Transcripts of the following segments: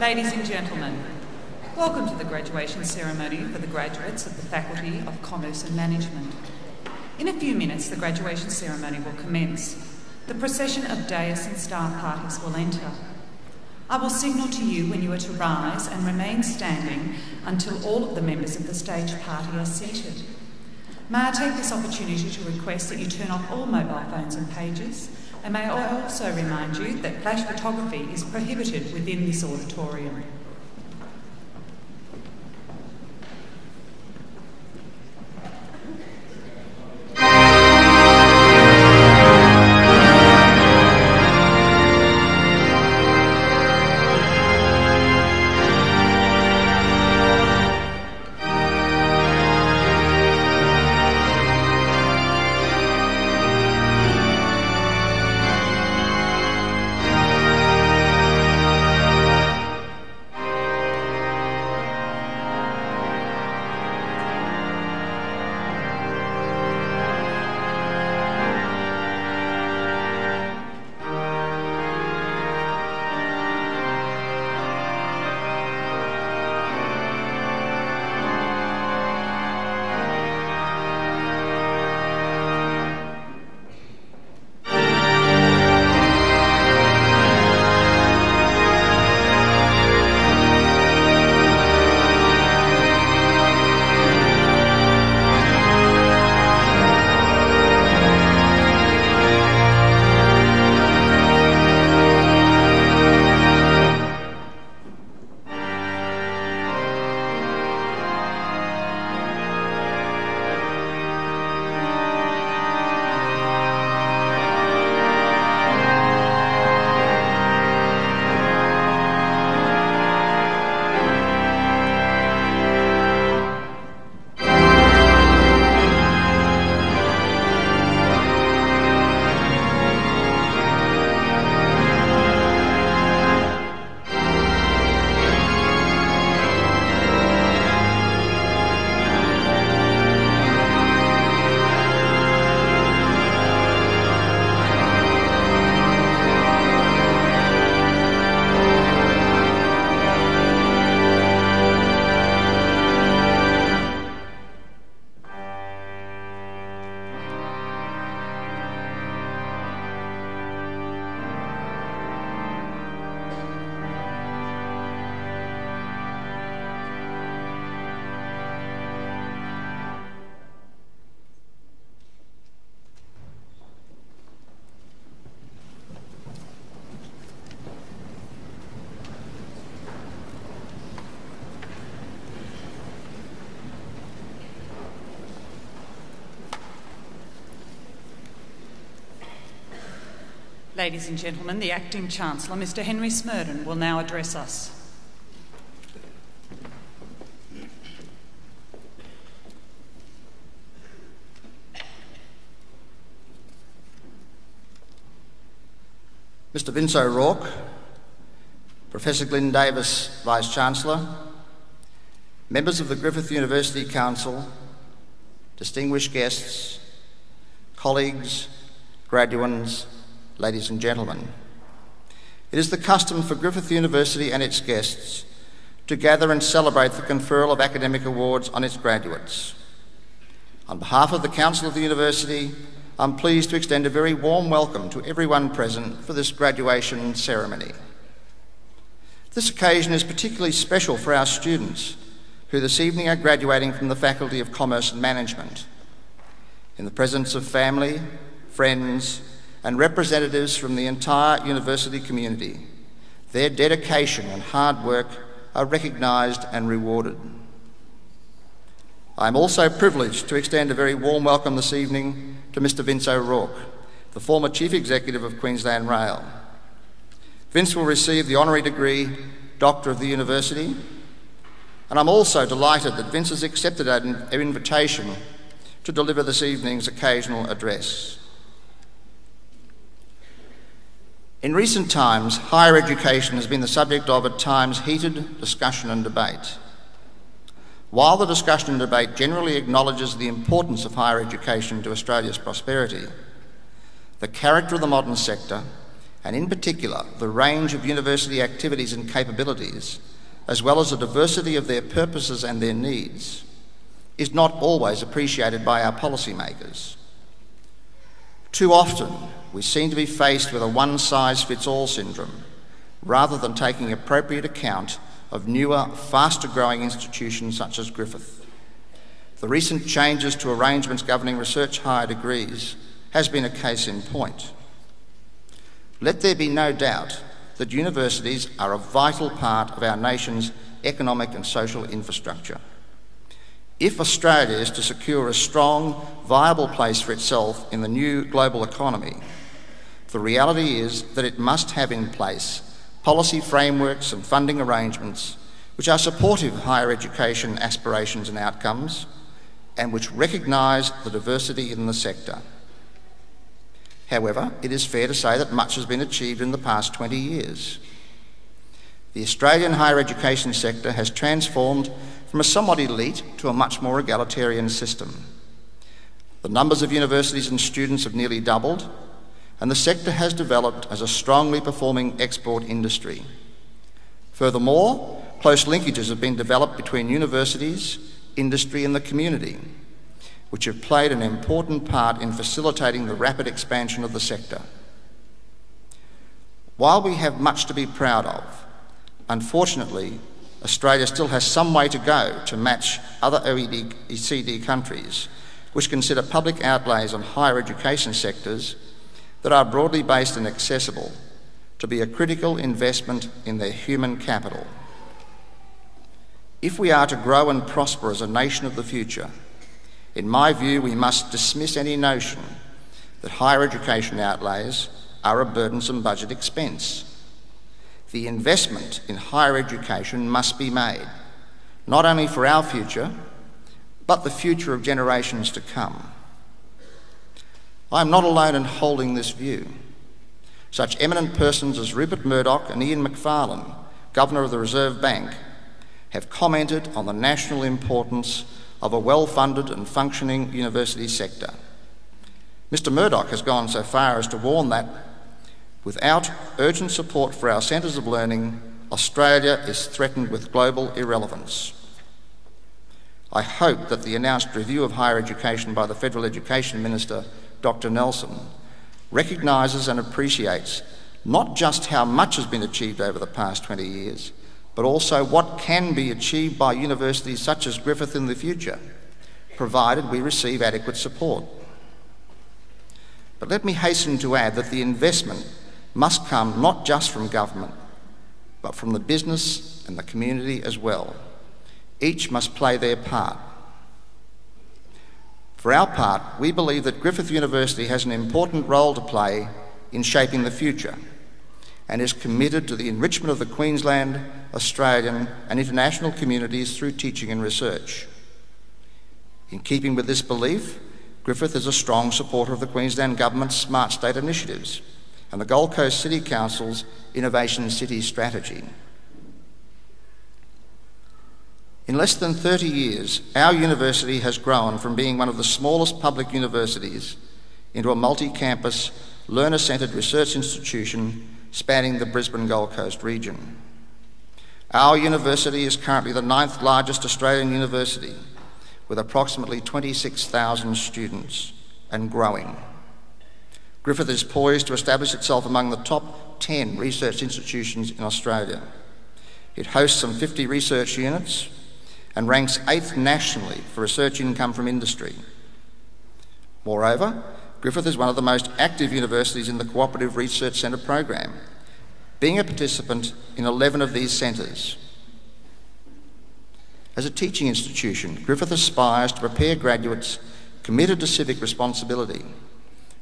Ladies and gentlemen, welcome to the graduation ceremony for the graduates of the Faculty of Commerce and Management. In a few minutes, the graduation ceremony will commence. The procession of dais and staff parties will enter. I will signal to you when you are to rise and remain standing until all of the members of the stage party are seated. May I take this opportunity to request that you turn off all mobile phones and pages, and may I also remind you that flash photography is prohibited within this auditorium. Ladies and gentlemen, the Acting Chancellor, Mr Henry Smerdon, will now address us. Mr Vince O'Rourke, Professor Glyn Davis, Vice-Chancellor, members of the Griffith University Council, distinguished guests, colleagues, graduands, ladies and gentlemen. It is the custom for Griffith University and its guests to gather and celebrate the conferral of academic awards on its graduates. On behalf of the Council of the University, I'm pleased to extend a very warm welcome to everyone present for this graduation ceremony. This occasion is particularly special for our students who this evening are graduating from the Faculty of Commerce and Management. In the presence of family, friends, and representatives from the entire university community. Their dedication and hard work are recognised and rewarded. I am also privileged to extend a very warm welcome this evening to Mr Vince O'Rourke, the former Chief Executive of Queensland Rail. Vince will receive the honorary degree Doctor of the University, and I'm also delighted that Vince has accepted an invitation to deliver this evening's occasional address. In recent times, higher education has been the subject of at times heated discussion and debate. While the discussion and debate generally acknowledges the importance of higher education to Australia's prosperity, the character of the modern sector and in particular the range of university activities and capabilities, as well as the diversity of their purposes and their needs, is not always appreciated by our policymakers. Too often, we seem to be faced with a one size fits all syndrome rather than taking appropriate account of newer, faster growing institutions such as Griffith. The recent changes to arrangements governing research higher degrees has been a case in point. Let there be no doubt that universities are a vital part of our nation's economic and social infrastructure. If Australia is to secure a strong, viable place for itself in the new global economy, the reality is that it must have in place policy frameworks and funding arrangements which are supportive of higher education aspirations and outcomes and which recognise the diversity in the sector. However, it is fair to say that much has been achieved in the past 20 years. The Australian higher education sector has transformed from a somewhat elite to a much more egalitarian system. The numbers of universities and students have nearly doubled, and the sector has developed as a strongly performing export industry. Furthermore, close linkages have been developed between universities, industry, and the community, which have played an important part in facilitating the rapid expansion of the sector. While we have much to be proud of, unfortunately, Australia still has some way to go to match other OECD countries which consider public outlays on higher education sectors that are broadly based and accessible to be a critical investment in their human capital. If we are to grow and prosper as a nation of the future, in my view, we must dismiss any notion that higher education outlays are a burdensome budget expense. The investment in higher education must be made, not only for our future, but the future of generations to come. I am not alone in holding this view. Such eminent persons as Rupert Murdoch and Ian Macfarlane, Governor of the Reserve Bank, have commented on the national importance of a well funded and functioning university sector. Mr Murdoch has gone so far as to warn that without urgent support for our centres of learning, Australia is threatened with global irrelevance. I hope that the announced review of higher education by the Federal Education Minister, Dr Nelson, recognises and appreciates not just how much has been achieved over the past 20 years, but also what can be achieved by universities such as Griffith in the future, provided we receive adequate support. But let me hasten to add that the investment must come not just from government, but from the business and the community as well. Each must play their part. For our part, we believe that Griffith University has an important role to play in shaping the future and is committed to the enrichment of the Queensland, Australian, and international communities through teaching and research. In keeping with this belief, Griffith is a strong supporter of the Queensland Government's Smart State initiatives and the Gold Coast City Council's Innovation City strategy. In less than 30 years, our university has grown from being one of the smallest public universities into a multi campus, learner centred research institution spanning the Brisbane Gold Coast region. Our university is currently the ninth largest Australian university with approximately 26,000 students and growing. Griffith is poised to establish itself among the top 10 research institutions in Australia. It hosts some 50 research units and ranks eighth nationally for research income from industry. Moreover, Griffith is one of the most active universities in the Cooperative Research Centre program, being a participant in 11 of these centres. As a teaching institution, Griffith aspires to prepare graduates committed to civic responsibility,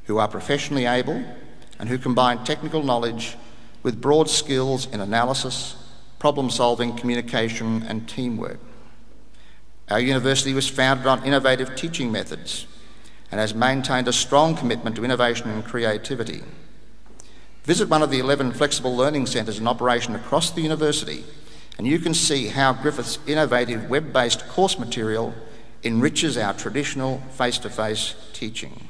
who are professionally able and who combine technical knowledge with broad skills in analysis, problem solving, communication, and teamwork. Our university was founded on innovative teaching methods and has maintained a strong commitment to innovation and creativity. Visit one of the 11 flexible learning centres in operation across the university, and you can see how Griffith's innovative web based course material enriches our traditional face to face teaching.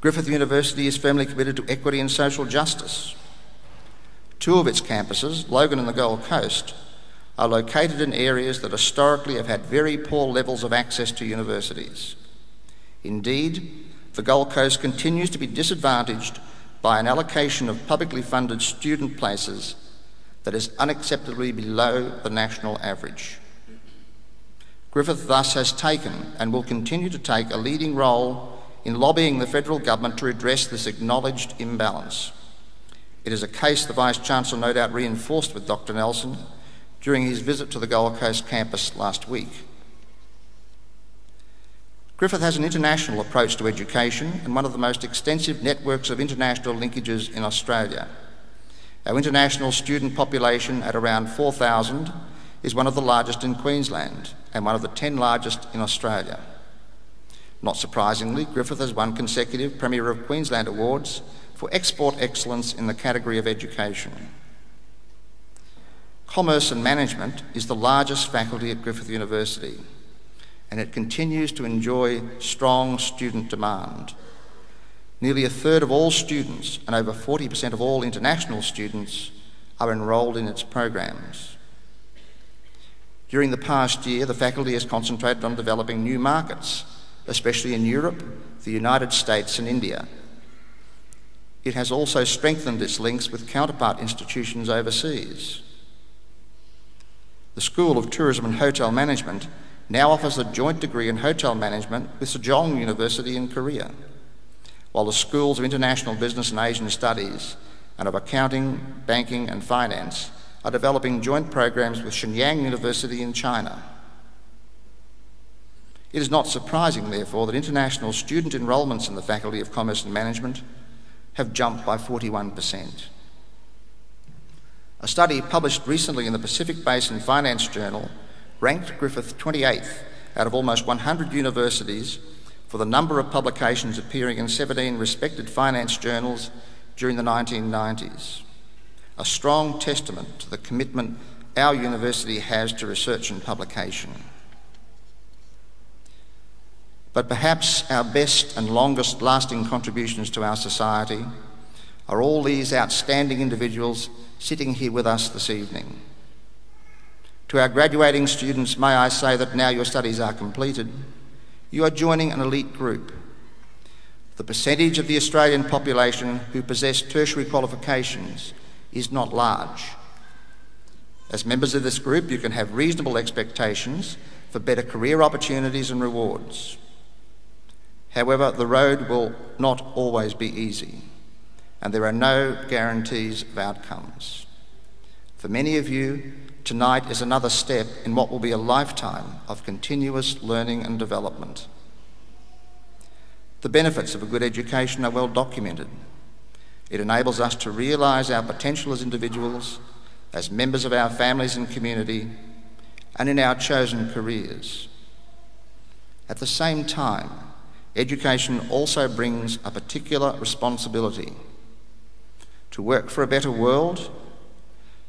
Griffith University is firmly committed to equity and social justice. Two of its campuses, Logan and the Gold Coast, are located in areas that historically have had very poor levels of access to universities. Indeed, the Gold Coast continues to be disadvantaged by an allocation of publicly funded student places that is unacceptably below the national average. Griffith thus has taken and will continue to take a leading role in lobbying the federal government to redress this acknowledged imbalance. It is a case the Vice Chancellor no doubt reinforced with Dr Nelson during his visit to the Gold Coast campus last week. Griffith has an international approach to education and one of the most extensive networks of international linkages in Australia. Our international student population at around 4,000 is one of the largest in Queensland and one of the 10 largest in Australia. Not surprisingly, Griffith has won consecutive Premier of Queensland awards for export excellence in the category of education. Commerce and Management is the largest faculty at Griffith University, and it continues to enjoy strong student demand. Nearly a third of all students and over 40% of all international students are enrolled in its programs. During the past year, the faculty has concentrated on developing new markets, especially in Europe, the United States, and India. It has also strengthened its links with counterpart institutions overseas. The School of Tourism and Hotel Management now offers a joint degree in hotel management with Sejong University in Korea, while the Schools of International Business and Asian Studies and of Accounting, Banking and Finance are developing joint programs with Shenyang University in China. It is not surprising, therefore, that international student enrolments in the Faculty of Commerce and Management have jumped by 41%. A study published recently in the Pacific Basin Finance Journal ranked Griffith 28th out of almost 100 universities for the number of publications appearing in 17 respected finance journals during the 1990s. A strong testament to the commitment our university has to research and publication. But perhaps our best and longest lasting contributions to our society are all these outstanding individuals sitting here with us this evening. To our graduating students, may I say that now your studies are completed, you are joining an elite group. The percentage of the Australian population who possess tertiary qualifications is not large. As members of this group, you can have reasonable expectations for better career opportunities and rewards. However, the road will not always be easy and there are no guarantees of outcomes. For many of you, tonight is another step in what will be a lifetime of continuous learning and development. The benefits of a good education are well documented. It enables us to realise our potential as individuals, as members of our families and community, and in our chosen careers. At the same time, education also brings a particular responsibility to work for a better world,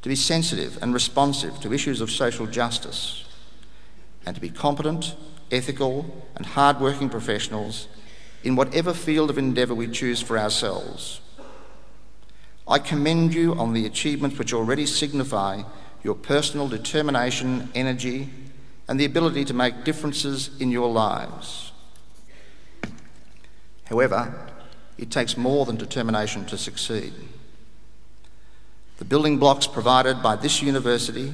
to be sensitive and responsive to issues of social justice, and to be competent, ethical, and hard-working professionals in whatever field of endeavour we choose for ourselves. I commend you on the achievements which already signify your personal determination, energy, and the ability to make differences in your lives. However, it takes more than determination to succeed. The building blocks provided by this university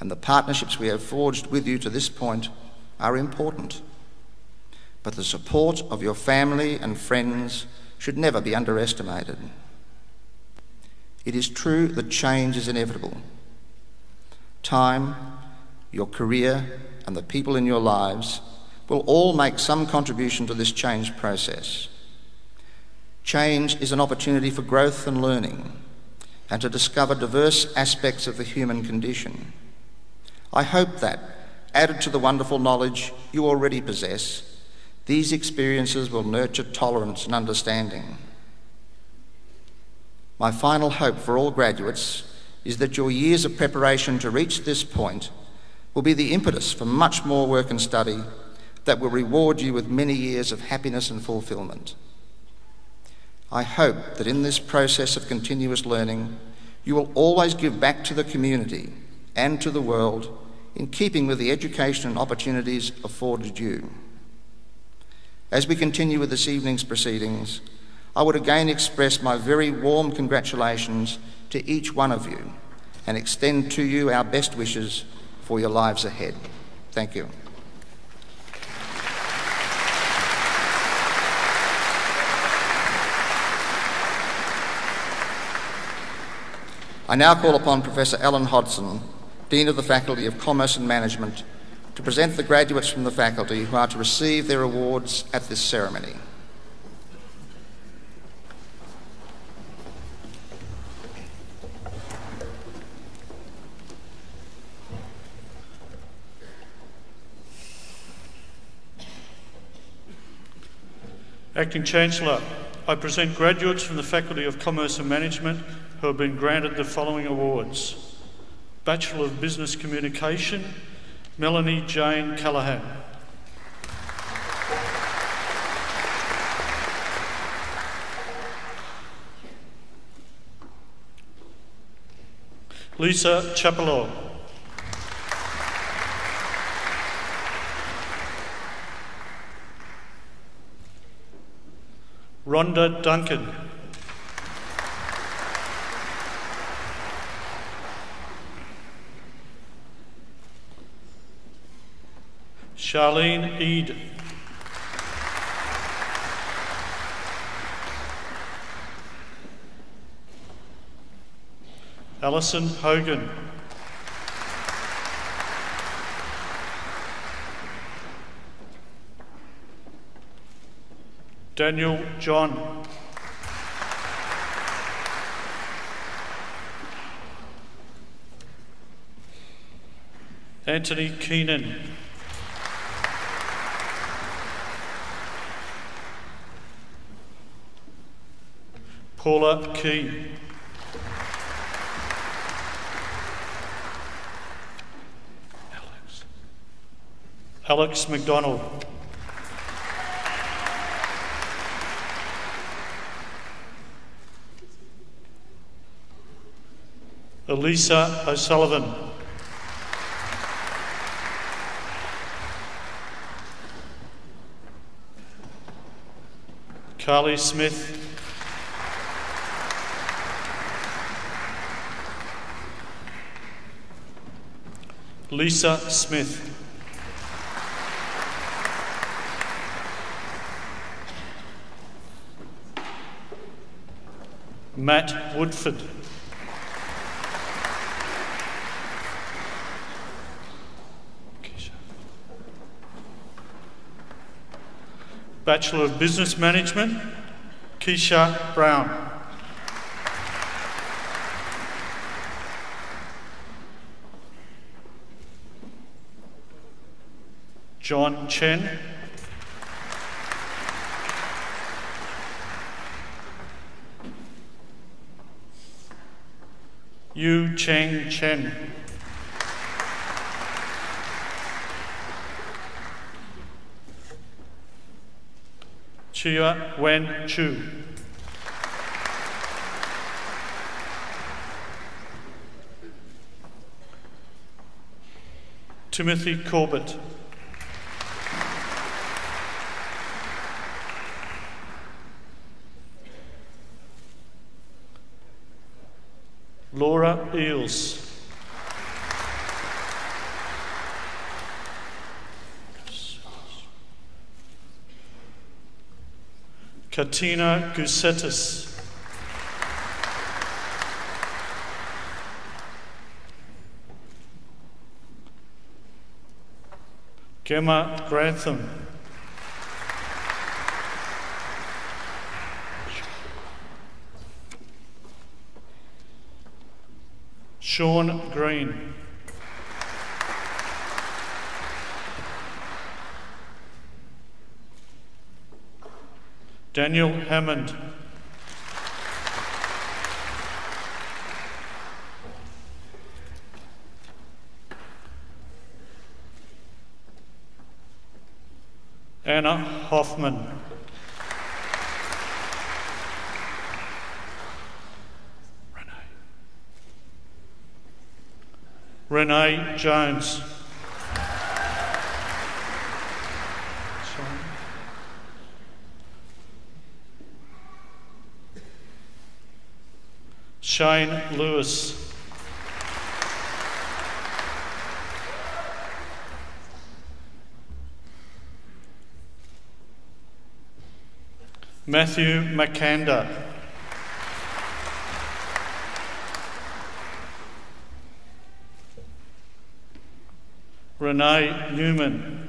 and the partnerships we have forged with you to this point are important. But the support of your family and friends should never be underestimated. It is true that change is inevitable. Time, your career, and the people in your lives will all make some contribution to this change process. Change is an opportunity for growth and learning and to discover diverse aspects of the human condition. I hope that, added to the wonderful knowledge you already possess, these experiences will nurture tolerance and understanding. My final hope for all graduates is that your years of preparation to reach this point will be the impetus for much more work and study that will reward you with many years of happiness and fulfilment. I hope that in this process of continuous learning, you will always give back to the community and to the world in keeping with the education and opportunities afforded you. As we continue with this evening's proceedings, I would again express my very warm congratulations to each one of you and extend to you our best wishes for your lives ahead. Thank you. I now call upon Professor Alan Hodson, Dean of the Faculty of Commerce and Management, to present the graduates from the faculty who are to receive their awards at this ceremony. Acting Chancellor, I present graduates from the Faculty of Commerce and Management who have been granted the following awards Bachelor of Business Communication, Melanie Jane Callahan. Lisa Chapello. Rhonda Duncan. Charlene Ede. Alison Hogan. Daniel John. Anthony Keenan. Paula Key. Alex. Alex McDonald. Elisa O'Sullivan. Carly Smith. Lisa Smith. Matt Woodford. Bachelor of Business Management, Keisha Brown. John Chen. Yu Cheng Chen. Chia Wen Chu. Timothy Corbett. Eels. Katina Gusetis. Gemma Grantham. Sean Green. Daniel Hammond. Anna Hoffman. Renee Jones. Shane Lewis. Matthew McCander. Renee Newman.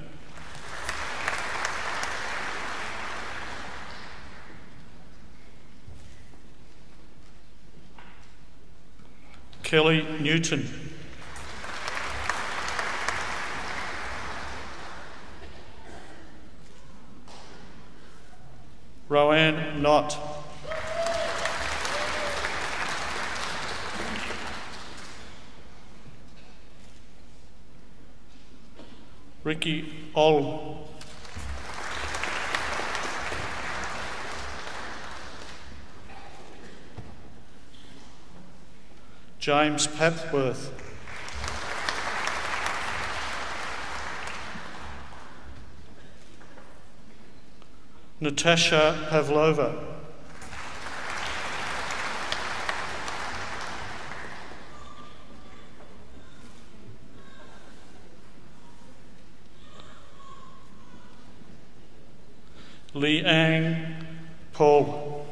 Kelly Newton. Roanne Knott. Ricky Ol. James Papworth. Natasha Pavlova. Liang Paul.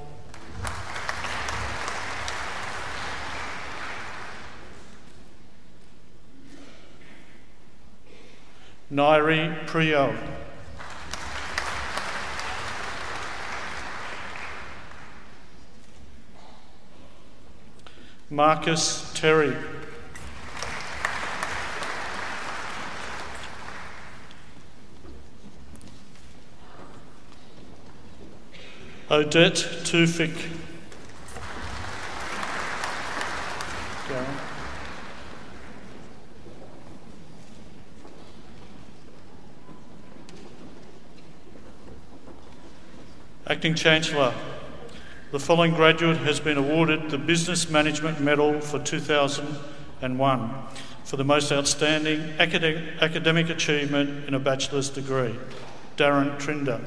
Nairi Priyo. Marcus Terry. Odette Tufik. Acting Chancellor, the following graduate has been awarded the Business Management Medal for 2001 for the most outstanding academic achievement in a bachelor's degree. Darren Trinder.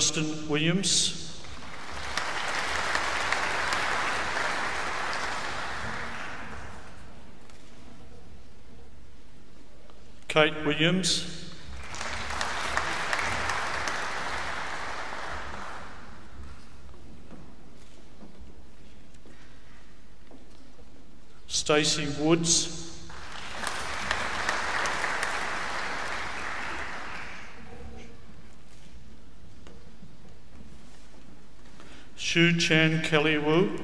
Justin Williams. Kate Williams. Stacey Woods. Shu Chen Kelly Wu.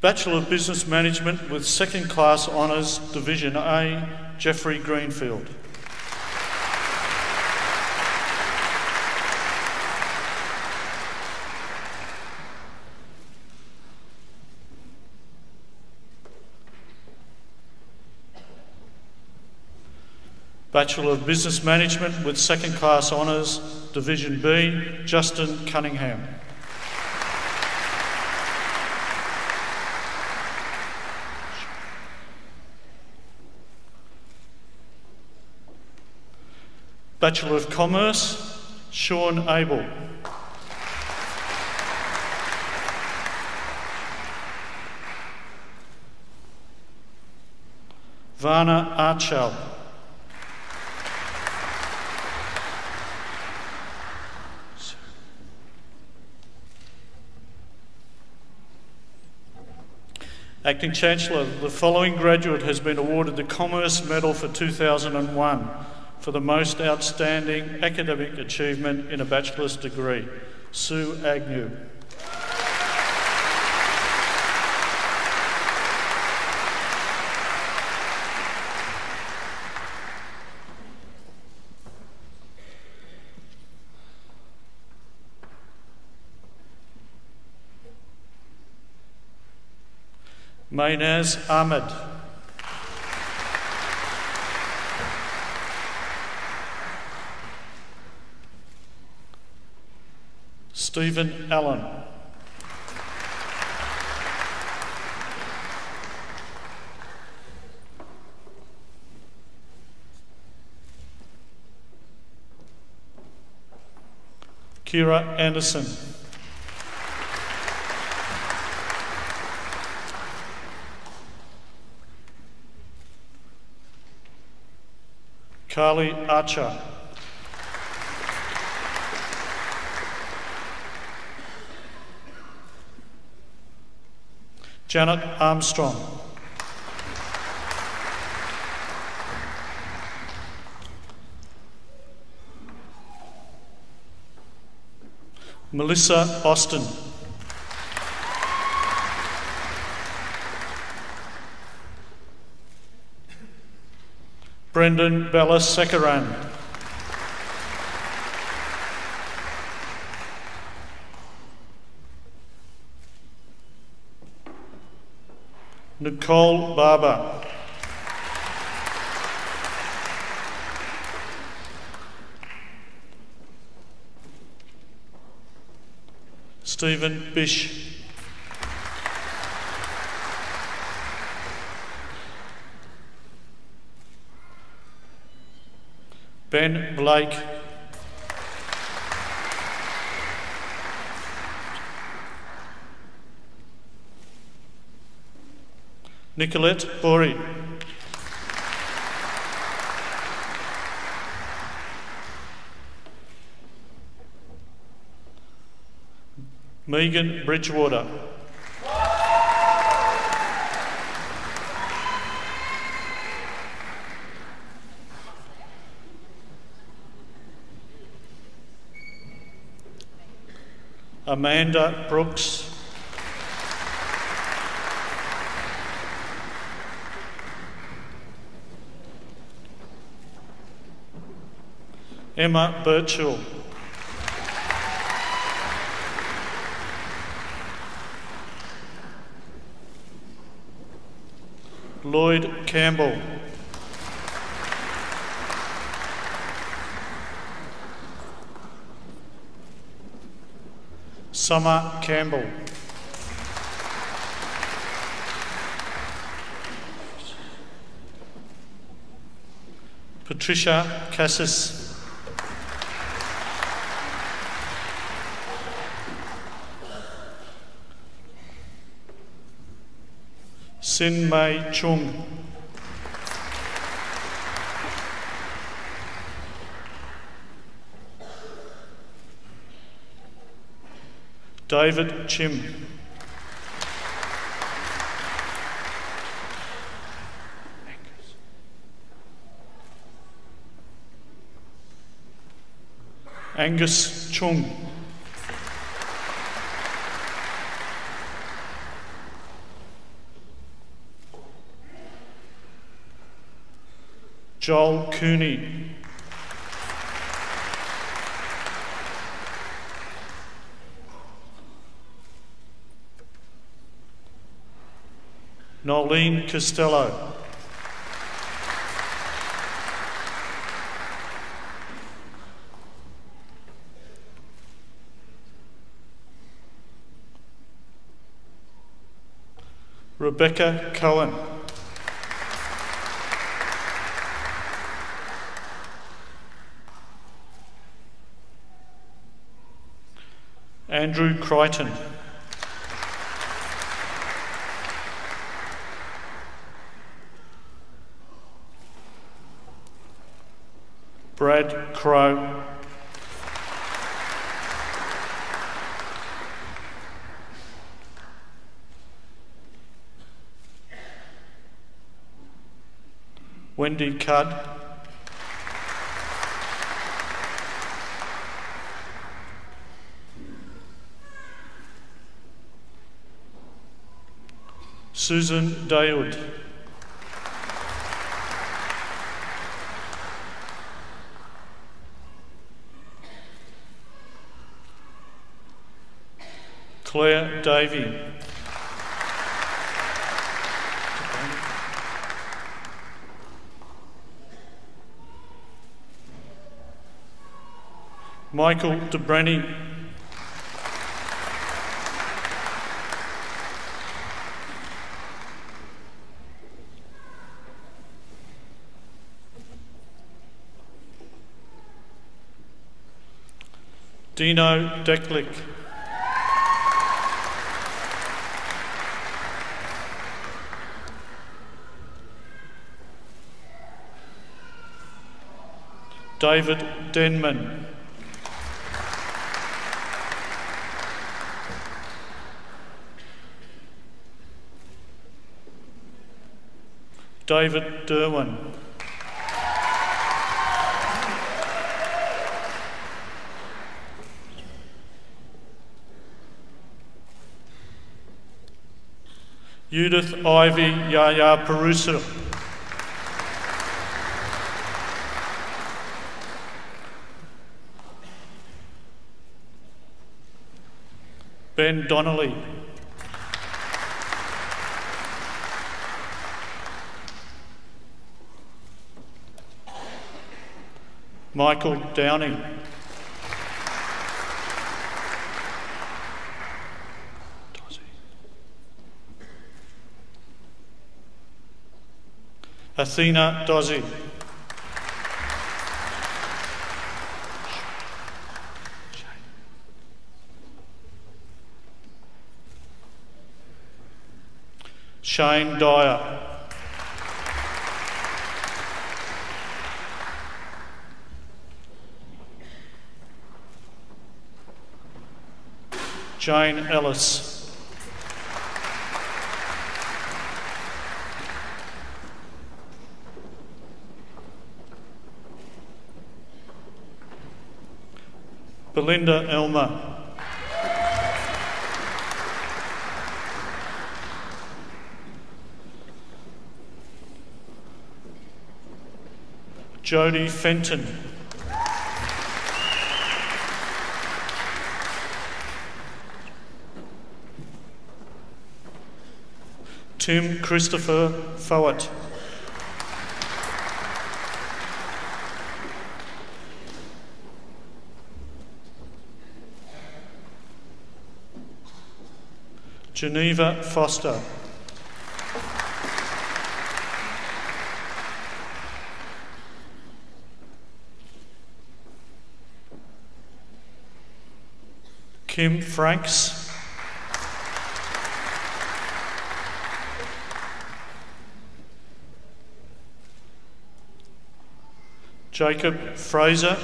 Bachelor of Business Management with second class honours, Division A, Jeffrey Greenfield. Bachelor of Business Management with second class honours, Division B, Justin Cunningham. Bachelor of Commerce, Sean Abel. Varna Archel. Acting Chancellor, the following graduate has been awarded the Commerce Medal for 2001 for the most outstanding academic achievement in a bachelor's degree, Sue Agnew. Maynaz Ahmed. Stephen Allen. Kira Anderson. Carly Archer. Janet Armstrong. Melissa Austin. Brendan Bella Sekaran. Nicole Barber. Stephen Bish. Ben Blake. Nicolette Bori. Megan Bridgewater. Amanda Brooks. Emma Birchall. Lloyd Campbell. Summer Campbell. Patricia Cassis. Sin Mei Chung. David Chim. Angus Chung. Joel Cooney. Nolene Costello. Rebecca Cohen. Andrew Crichton. Brad Crow. Wendy Cudd. Susan Daywood. Claire Davey. Michael DeBranny. Dino Deklik. David Denman. David Derwin. Judith Ivy Yaya Perusa. Donnelly. Michael Downing. Athena Dozzi. Shane Dyer. Jane Ellis. Belinda Elmer. Jodie Fenton. Tim Christopher Fowett. Geneva Foster. Kim Franks. Jacob Fraser.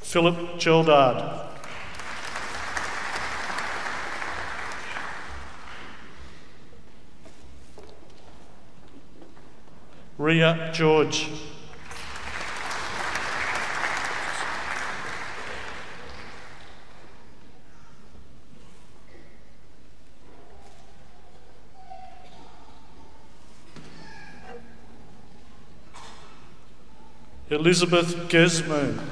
Philip Gildard. Ria George. Elizabeth Gesmo.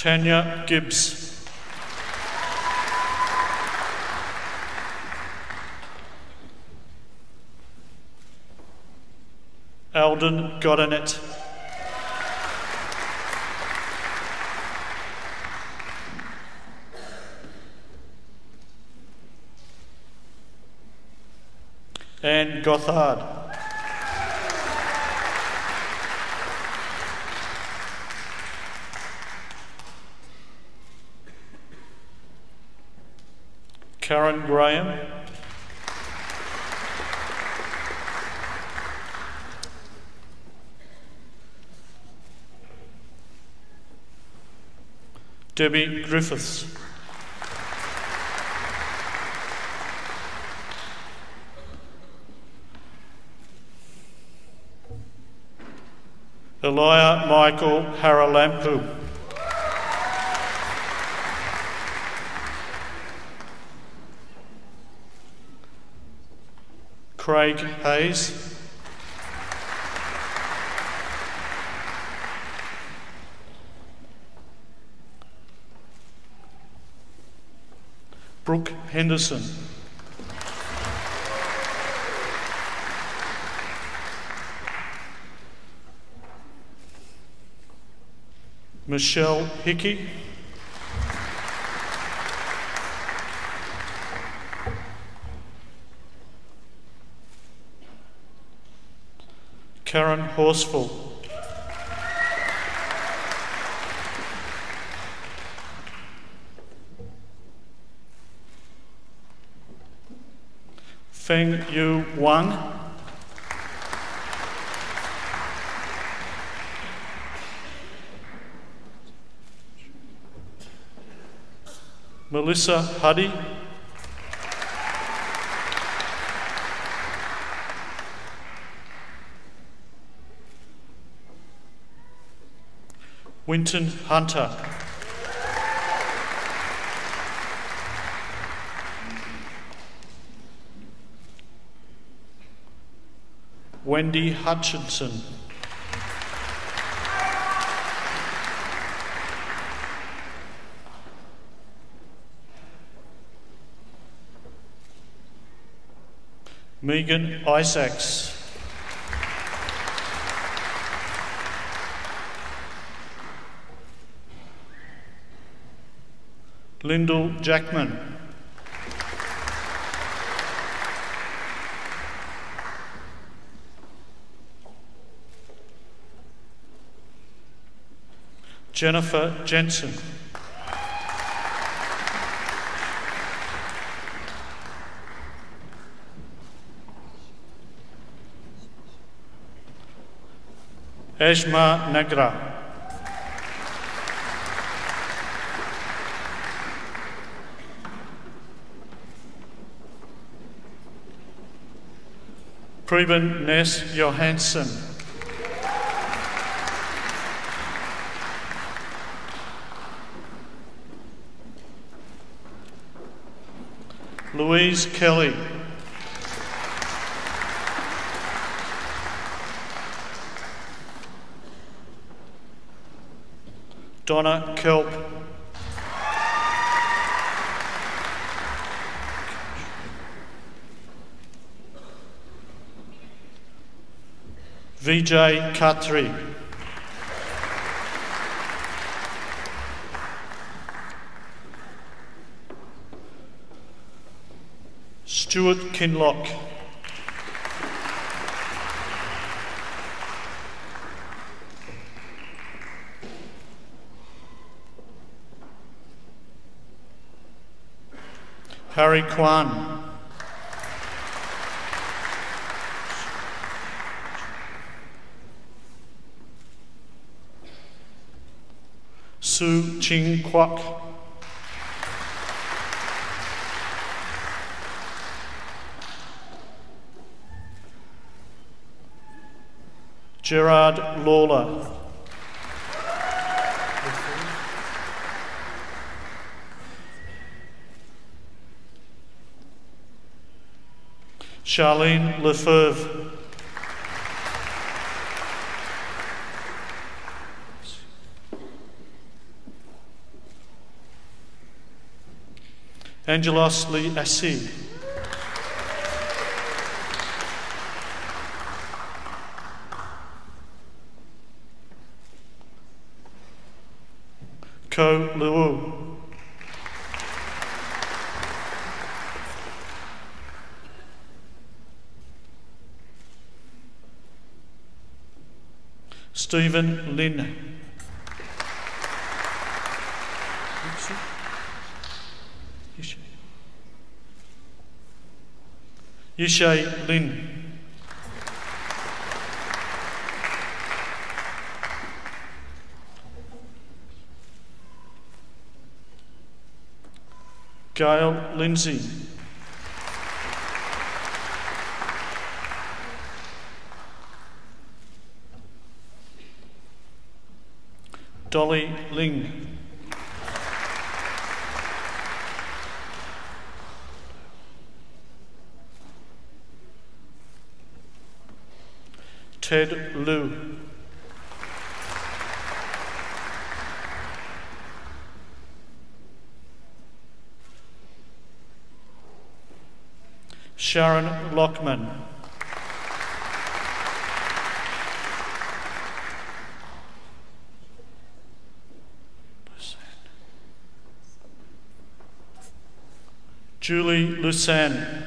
Tanya Gibbs. Alden Godinet. And Gothard. Karen Graham. Debbie Griffiths. Elia Michael Haralampu. Craig Hayes. Brooke Henderson. Michelle Hickey. Karen Horsfall. Feng Yu Wang. Melissa Huddy. Winton Hunter. Wendy Hutchinson. Megan Isaacs. Lyndall Jackman. Jennifer Jensen. Eshma Nagra. Preben Ness Johansson. Louise Kelly. Donna Kelp. Vijay Khatri. Stuart Kinlock. Harry Kwan. Su Ching Kwok. Gerard Lawler. Charlene Lefebvre. Angelos Lee Assi. Ko Luo. Stephen Lynn. Yishay Lin. Gail Lindsay. Dolly Ling. Ted Liu. Sharon Lockman. Julie Lucan.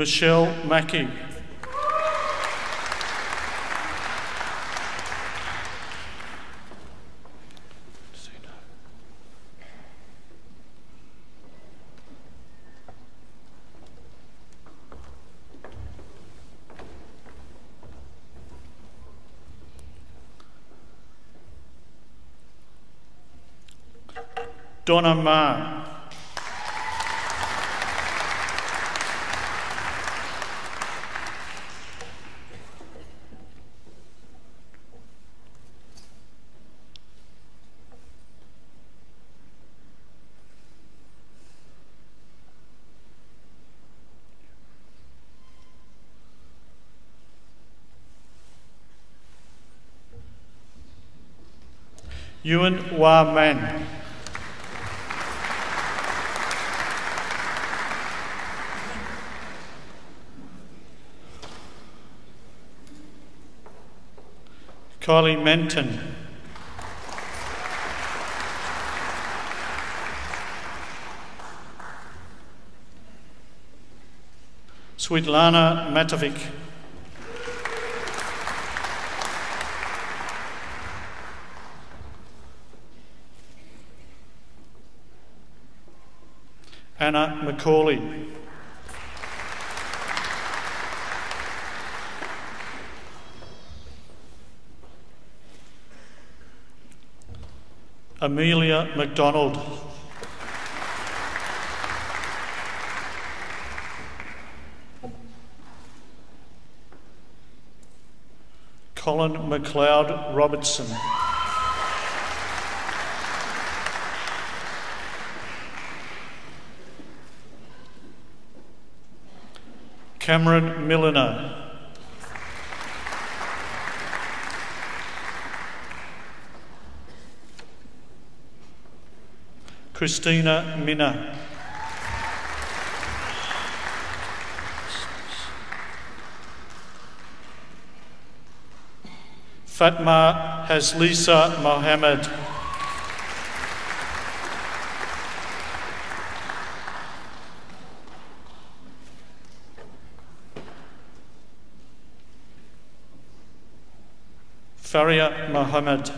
Michelle Mackey. Donna Ma. Ewan Wa Man. Kylie Menton. Svetlana Matovic. Anna Macaulay. Amelia McDonald. Colin McLeod Robertson. Cameron Milliner. Christina Minna. Fatma Haslisa Mohammed. Faria Mohammed.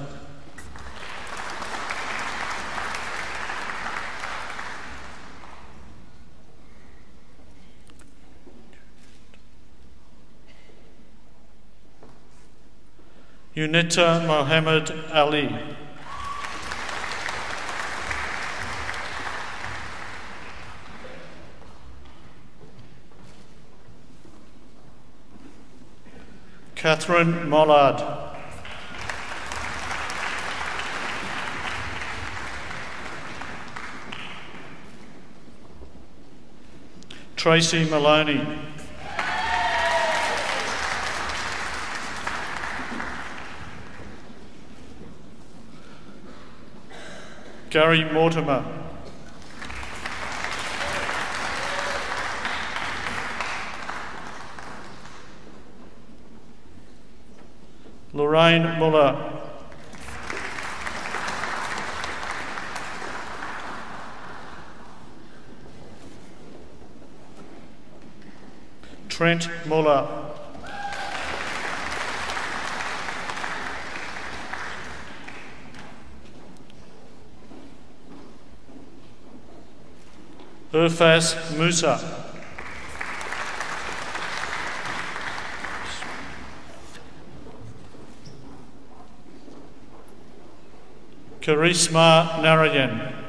Unita Mohammed Ali. Catherine Mollard. Tracy Maloney. Gary Mortimer. Lorraine Muller. Trent Muller. Urfas Musa. Charisma Narayan.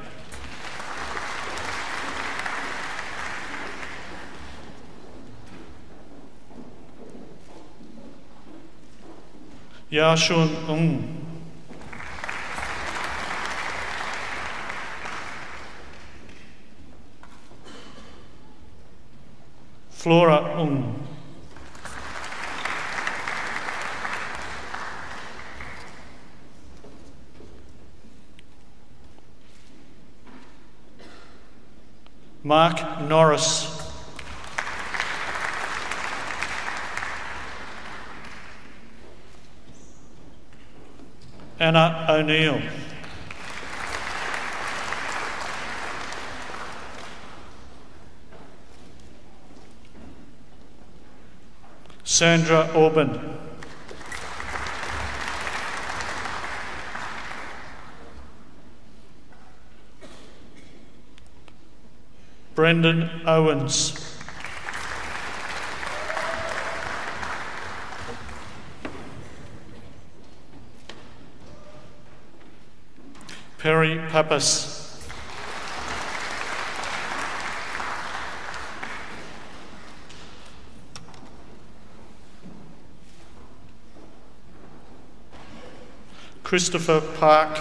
Ja, schon. Flora Ung. Mark Norris. Anna O'Neill. Sandra Orban. Brendan Owens. Pappas. Christopher Park.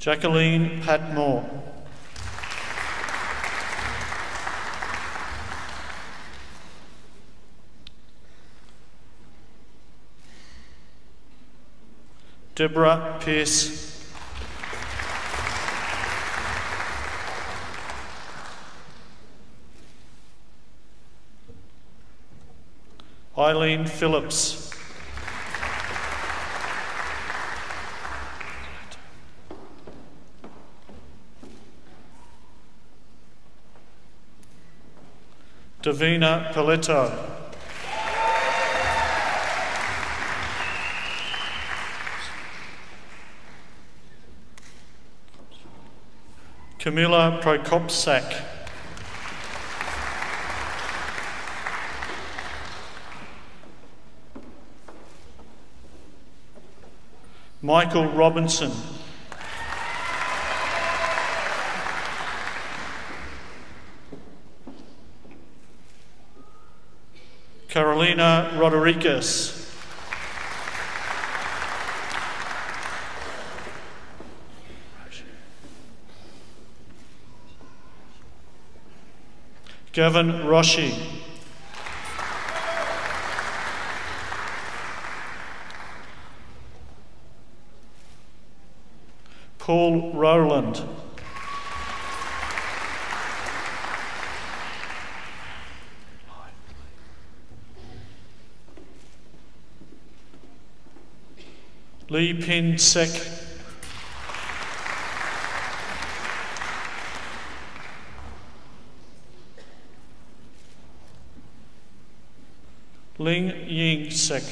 Jacqueline Patmore. Deborah Pearce. Eileen Phillips. Davina Paletto. Camilla Prokopsak. Michael Robinson. Carolina Rodriguez. Gavin Roshi. Paul Rowland. Lee Pin Sek. Ling Ying Sek.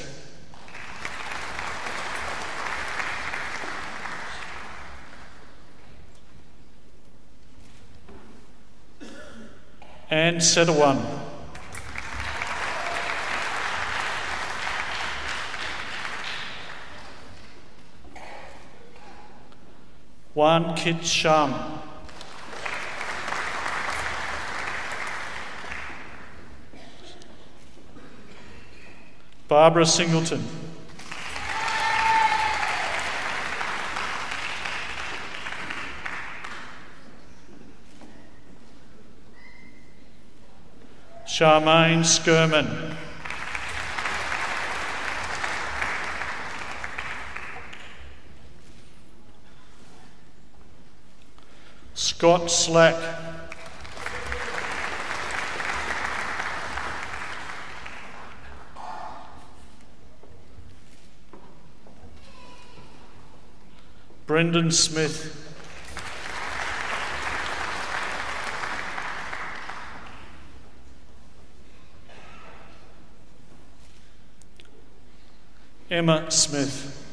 Anne Sedawan. Wan Kit Sham. Barbara Singleton. Charmaine Skirman. Scott Slack. Brendan Smith. Emma Smith.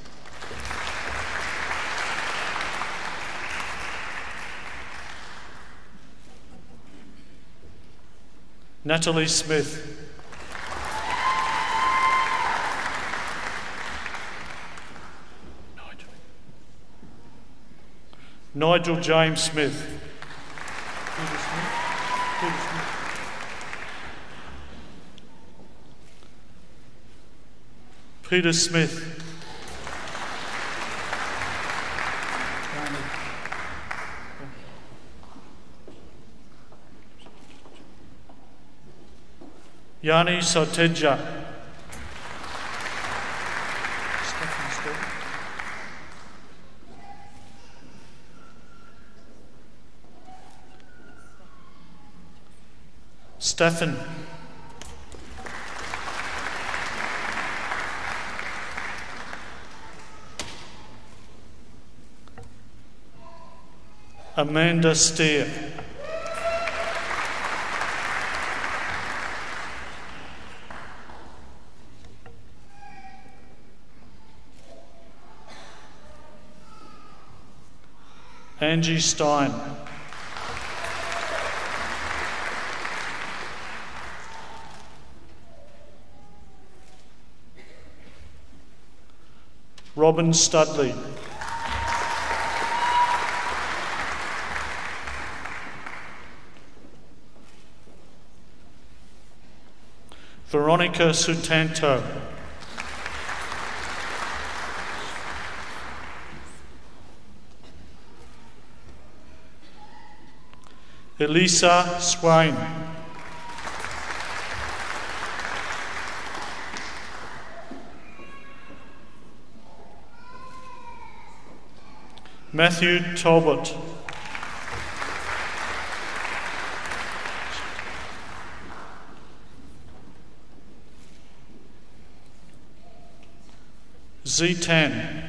Natalie Smith. Nigel James Smith. Peter Smith. Yanni Soteja. Stefan. Amanda Steer. Angie Stein. Robin Studley. Veronica Sutanto. Elisa Swain. Matthew Talbot. Z10.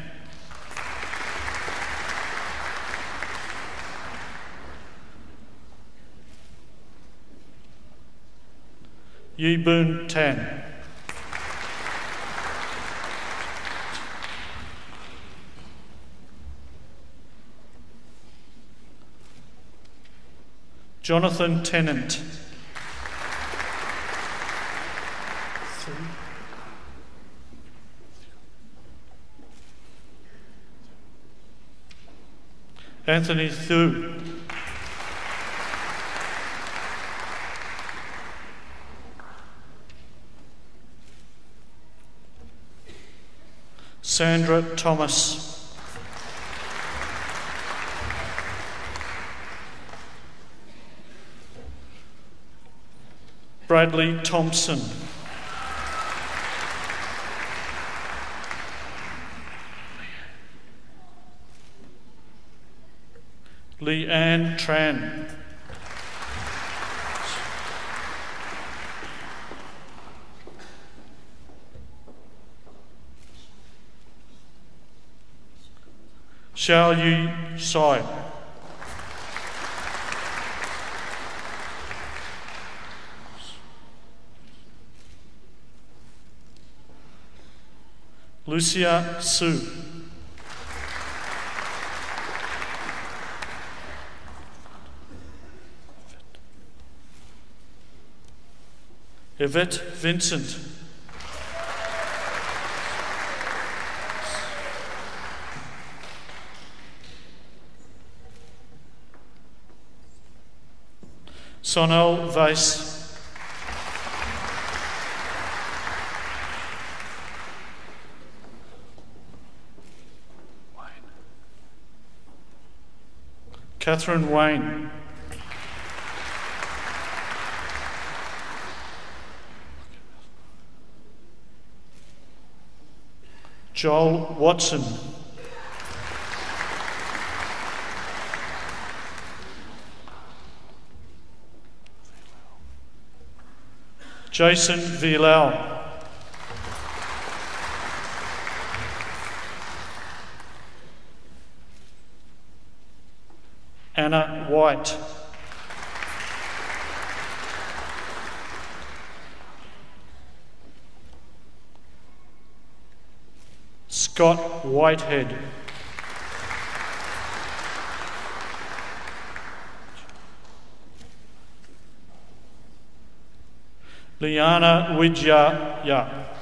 Yi Boon Tan. Jonathan Tennant. Anthony Thu. Sandra Thomas. Bradley Thompson. Leanne Tran. Xiao Yu Sai. Lucia Su. Yvette Vincent. Sonal Weiss. Catherine Wayne. Joel Watson. Jason Villau. White. Scott Whitehead. Liana Widya.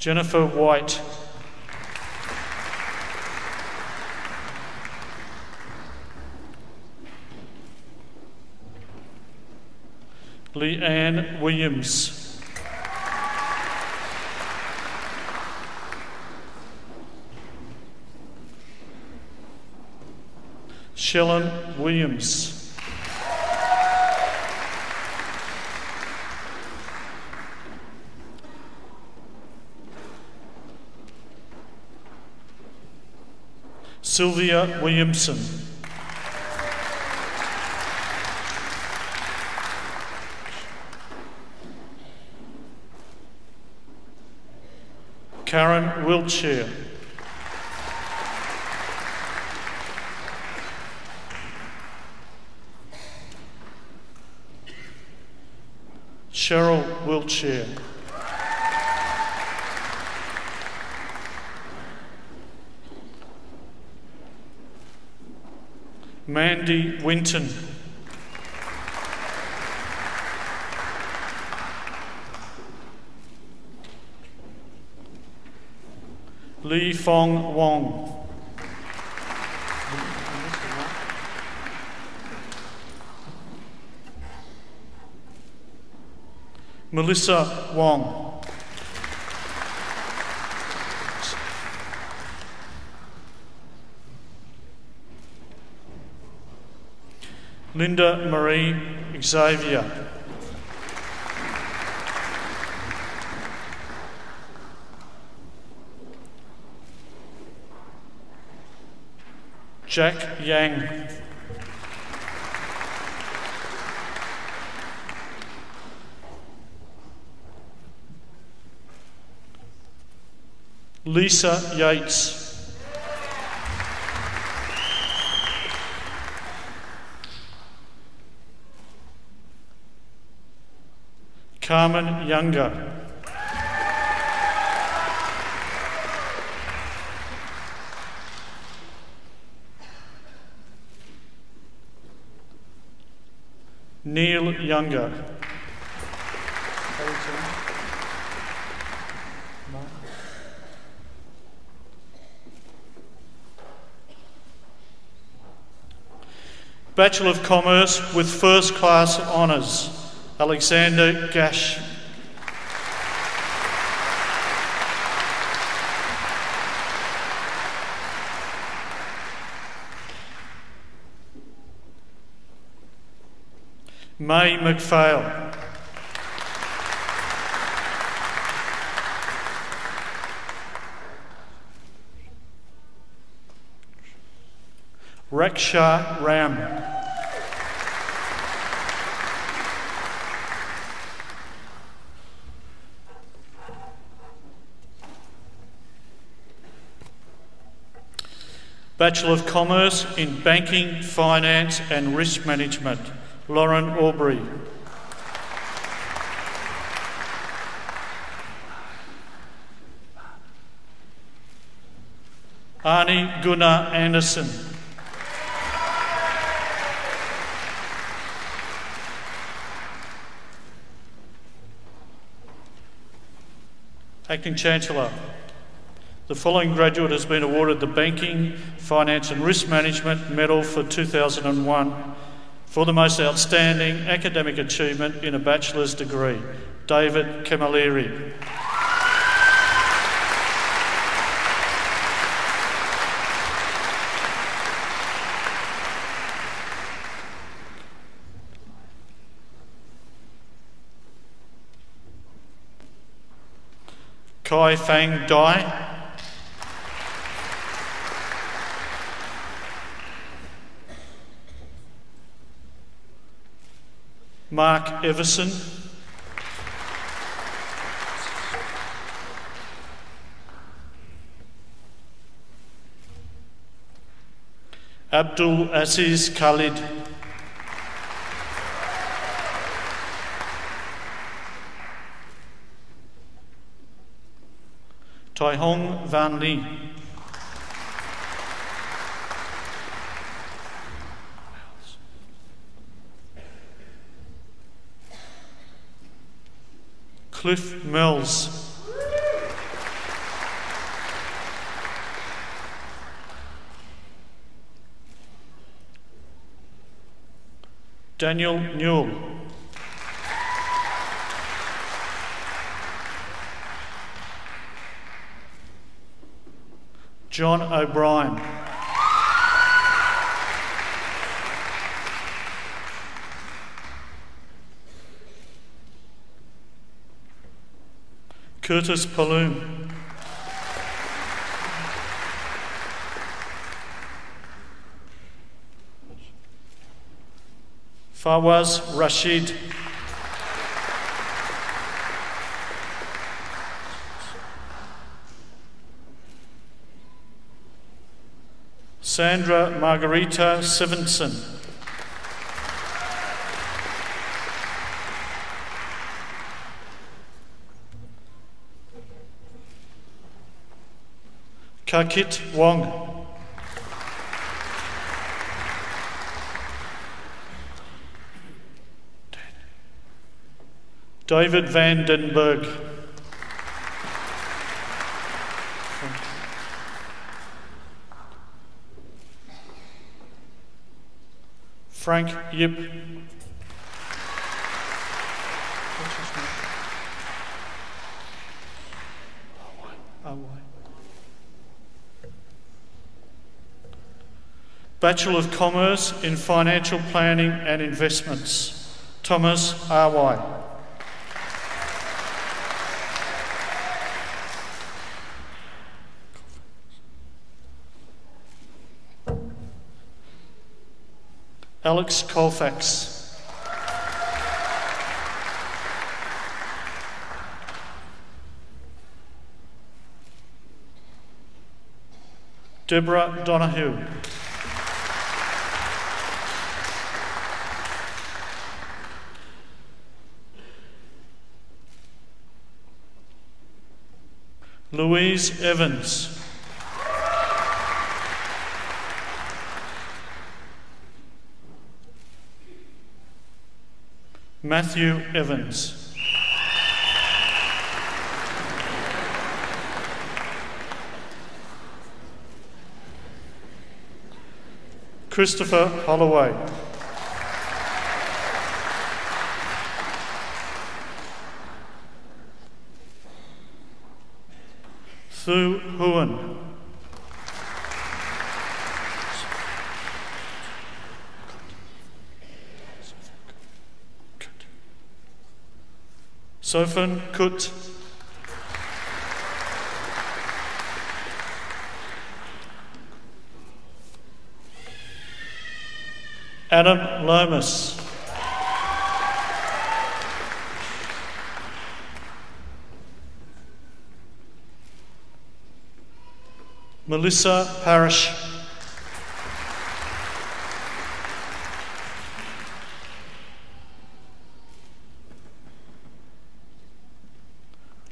Jennifer White. Leanne Williams. Shellen Williams. Sylvia Williamson. Karen Wiltshire. Cheryl Wiltshire. Mandy Winton. Lee Fong Wong. Melissa Wong. Linda Marie Xavier. Jack Yang. Lisa Yates. Carmen Younger. Neil Younger. Bachelor of Commerce with First Class Honours, Alexander Gash. May McPhail. Raksha Ram. Bachelor of Commerce in Banking, Finance and Risk Management, Lauren Aubrey. Arnie Gunnar Anderson. Acting Chancellor. The following graduate has been awarded the Banking, Finance and Risk Management Medal for 2001 for the most outstanding academic achievement in a bachelor's degree, David Camilleri. Kai Fang Dai. Mark Everson. Abdul Aziz Khalid. Tai Hong Van Lee. Cliff Mills. Daniel Newell. John O'Brien. Curtis Palloon. Fawaz Rashid. Sandra Margarita Sivenson. Kakit Wong. David van den Berg. Frank Yip. Bachelor of Commerce in Financial Planning and Investments, Thomas R.Y. Alex Colfax. Deborah Donahue. Louise Evans. Matthew Evans. Christopher Holloway. Thu Huan. Sofan Kut. Adam Lomas. Melissa Parish.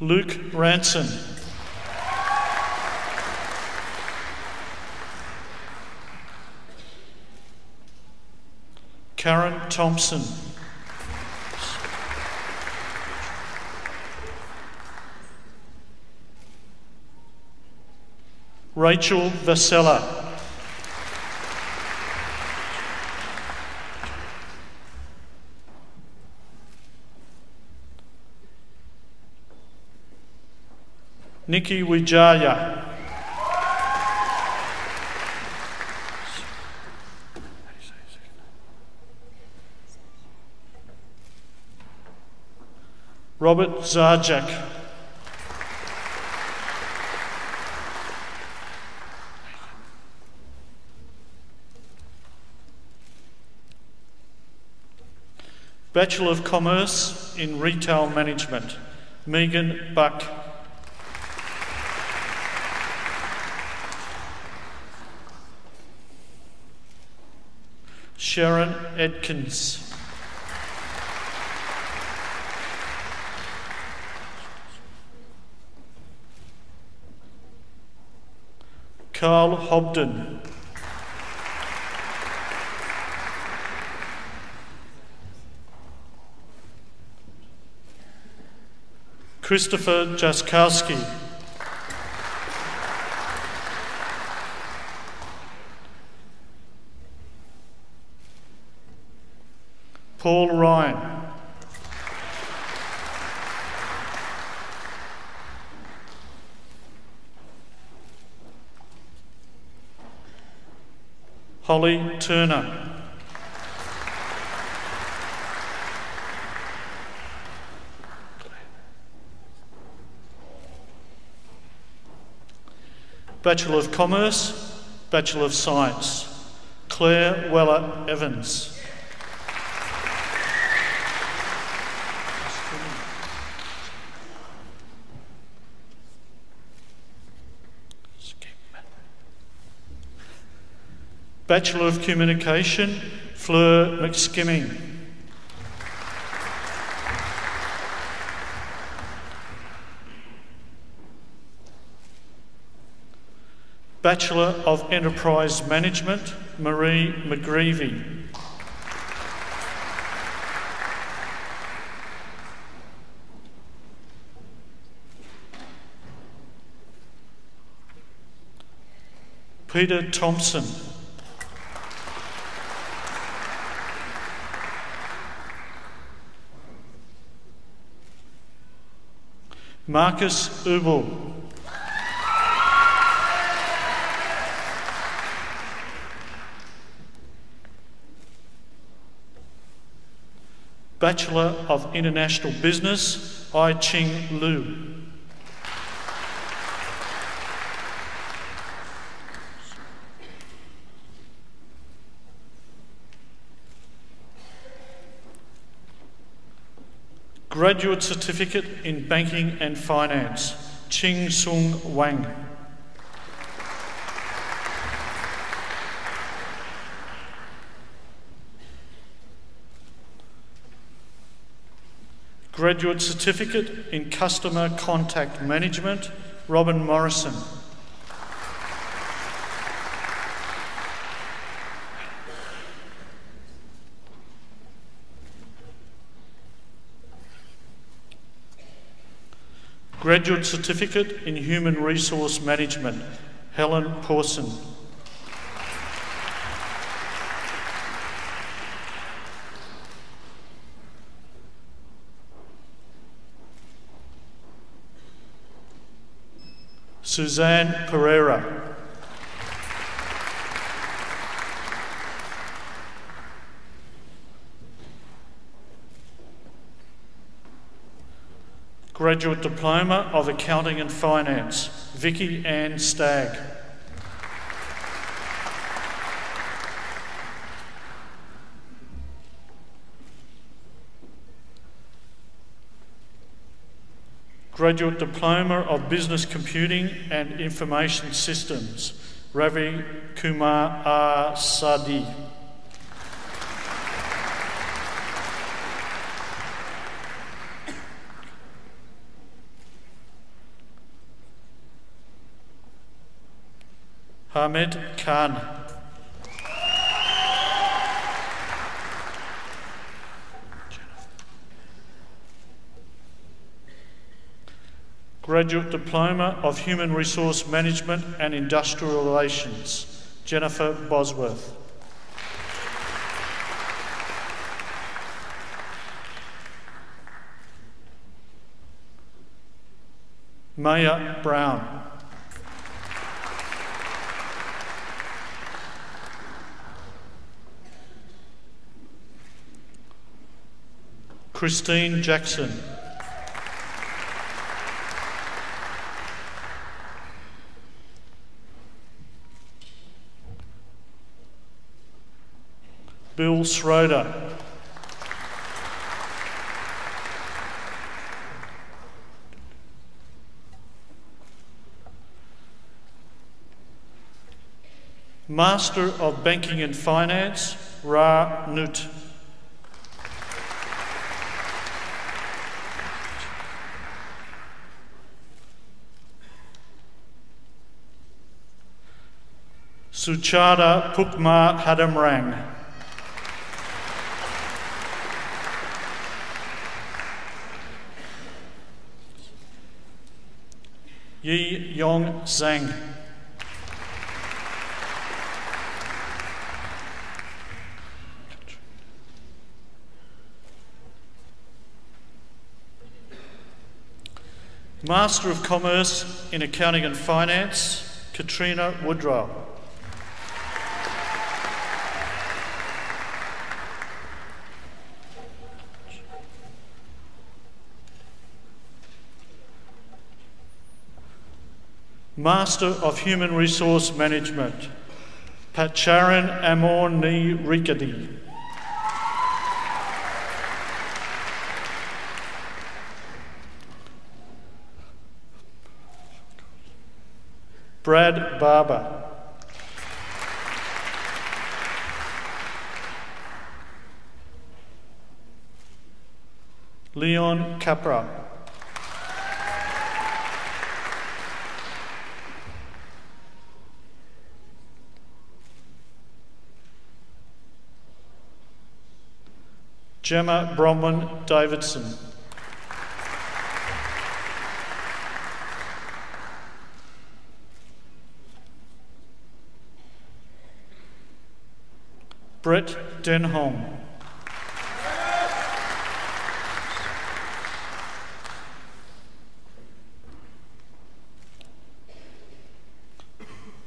Luke Ranson. Karen Thompson. Rachel Vasella. Nikki Wijaya. Robert Zarjak. Bachelor of Commerce in Retail Management, Megan Buck. Sharon Atkins. Carl Hobden. Christopher Jaskowski. Paul Ryan. Holly Turner. Bachelor of Commerce, Bachelor of Science, Claire Weller Evans. Bachelor of Communication, Fleur McSkimming. Bachelor of Enterprise Management, Marie McGreevy. Peter Thompson. Marcus Ubel. Bachelor of International Business, I Ching Lu. Graduate Certificate in Banking and Finance, Ching Sung Wang. Graduate Certificate in Customer Contact Management, Robin Morrison. Graduate Certificate in Human Resource Management, Helen Pawson. Suzanne Pereira. Graduate Diploma of Accounting and Finance, Vicky Ann Stagg. Graduate Diploma of Business Computing and Information Systems, Ravi Kumar R. Sadi. Hamid Khan. Graduate Diploma of Human Resource Management and Industrial Relations, Jennifer Bosworth. Maya Brown. Christine Jackson. Bill Schroeder. Master of Banking and Finance, Ra Nut. Suchada Pukma Hadamrang. Yi Yong Zhang. Master of Commerce in Accounting and Finance, Katrina Woodrow. Master of Human Resource Management, Pacharan Amorni Rikadi. Brad Barber. Leon Capra. Gemma Bronwyn Davidson. Brett Denholm.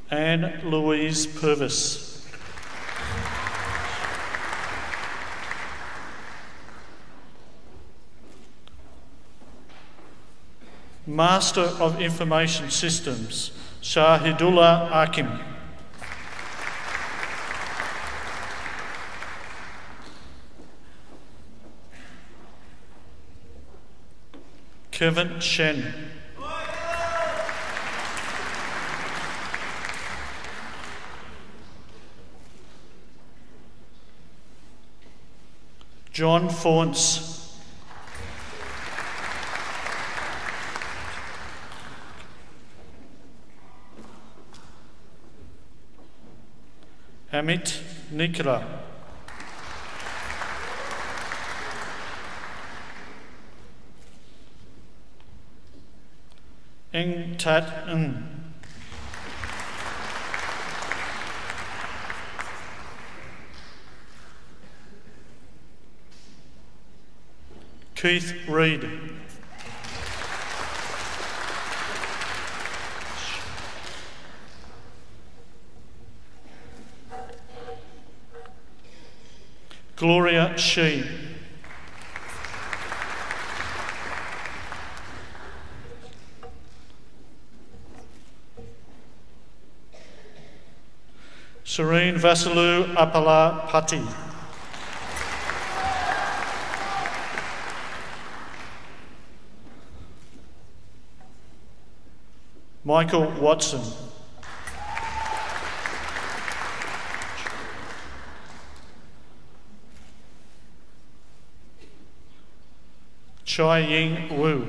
Anne Louise Purvis. Master of Information Systems, Shahidullah Akim. Kevin Shen. John Faunce. Amit Nikra. Eng Tat Ng. Keith Reid. Gloria Sheen. Serene Vasilou Apala Patti. Michael Watson. Chai Ying Wu.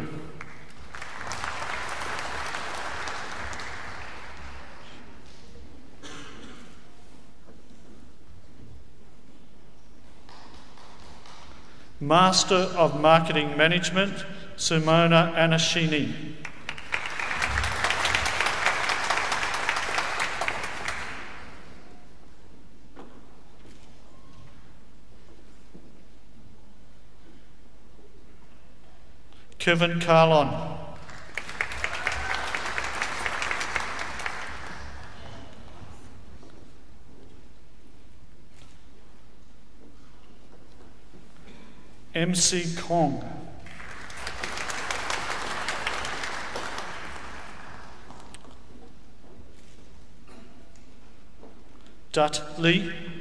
Master of Marketing Management, Simona Anashini. Kevin Carlon. MC Kong. Dut Lee.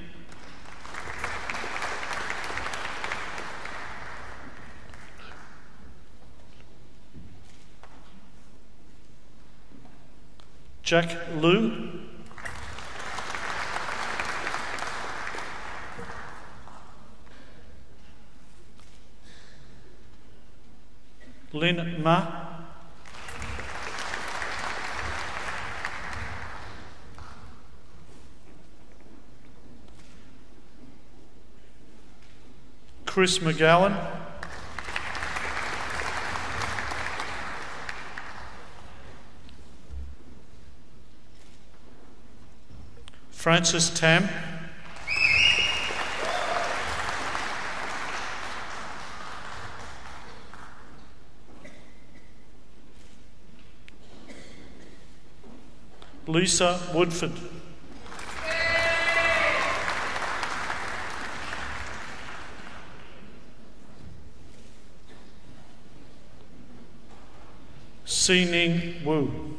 Jack Liu. Lynn Ma. Chris McGowan. Francis Tam. Lisa Woodford. Ning Wu.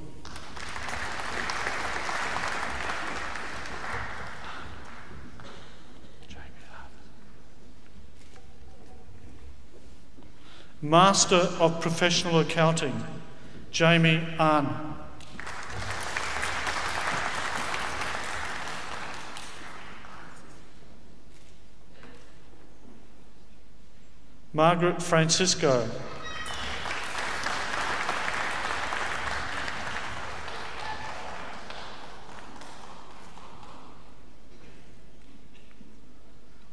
Master of Professional Accounting, Jamie Ahn. Margaret Francisco.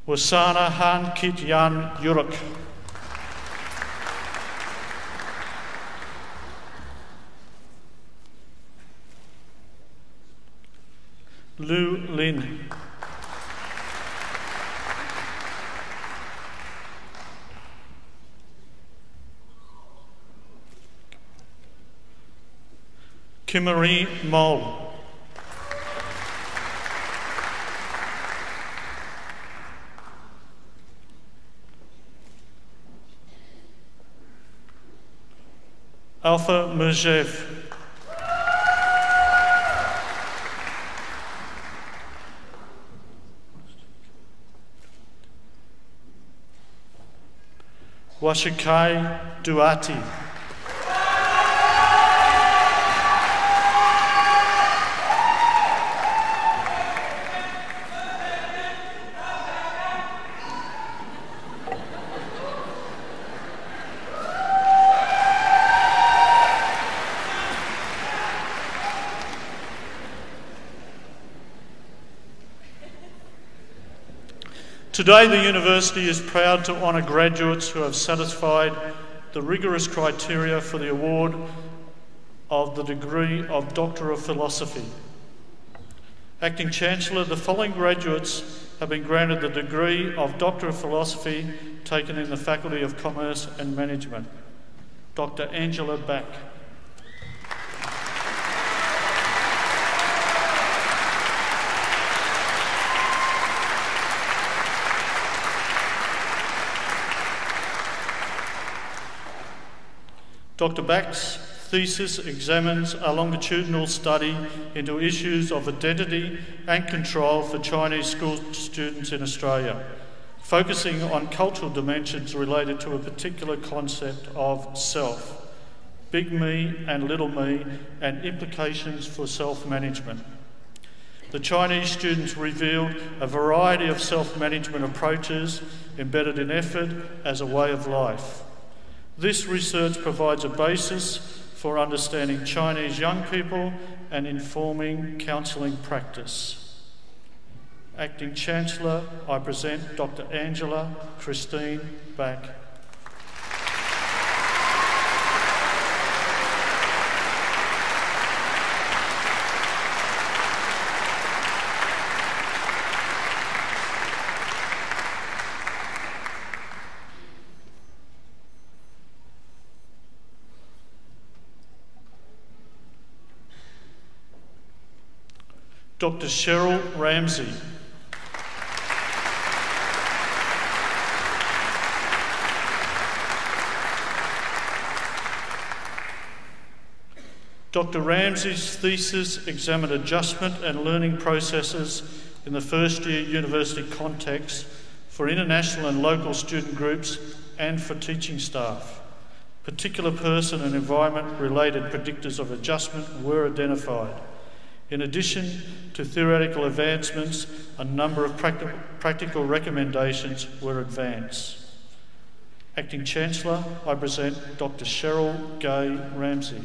Wasana Han Kit Yan Yuruk. Lu Lin. Kimmery Mole. Alpha Merjev. Washakai Duati. Today, the University is proud to honour graduates who have satisfied the rigorous criteria for the award of the degree of Doctor of Philosophy. Acting Chancellor, the following graduates have been granted the degree of Doctor of Philosophy taken in the Faculty of Commerce and Management. Dr. Angela Back. Dr. Back's thesis examines a longitudinal study into issues of identity and control for Chinese school students in Australia, focusing on cultural dimensions related to a particular concept of self, big me and little me, and implications for self management. The Chinese students revealed a variety of self management approaches embedded in effort as a way of life. This research provides a basis for understanding Chinese young people and informing counselling practice. Acting Chancellor, I present Dr. Angela Christine Back. Dr. Cheryl Ramsey. Dr. Ramsey's thesis examined adjustment and learning processes in the first year university context for international and local student groups and for teaching staff. Particular person and environment related predictors of adjustment were identified. In addition to theoretical advancements, a number of practi- practical recommendations were advanced. Acting Chancellor, I present Dr. Cheryl Gay Ramsey.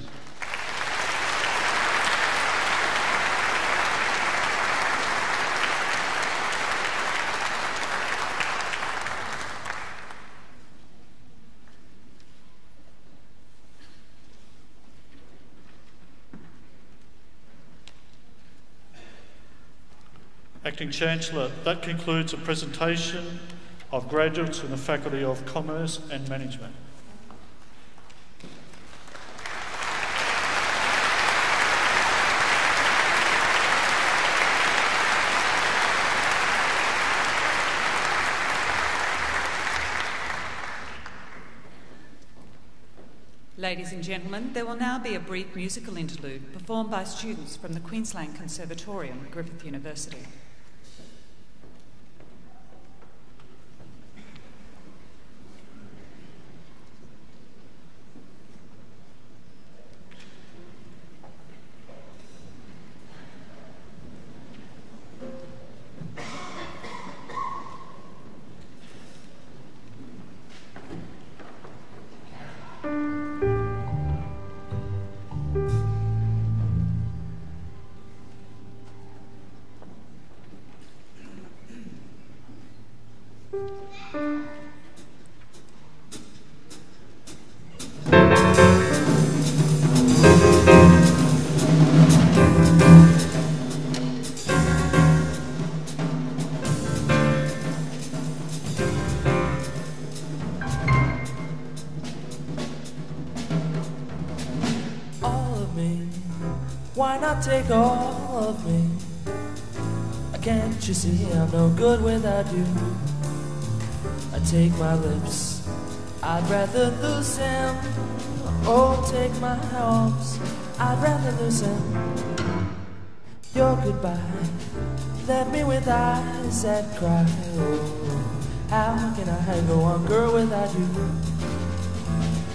Acting Chancellor, that concludes a presentation of graduates in the Faculty of Commerce and Management. Ladies and gentlemen, there will now be a brief musical interlude performed by students from the Queensland Conservatorium, Griffith University. Take all of me? I Can't you see I'm no good without you? I take my lips, I'd rather lose them. Oh, take my arms, I'd rather lose them. Your goodbye left me with eyes that cry. Oh, how can I go on, girl, without you?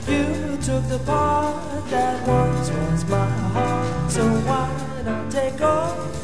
You took the part that once was my heart, so why not take all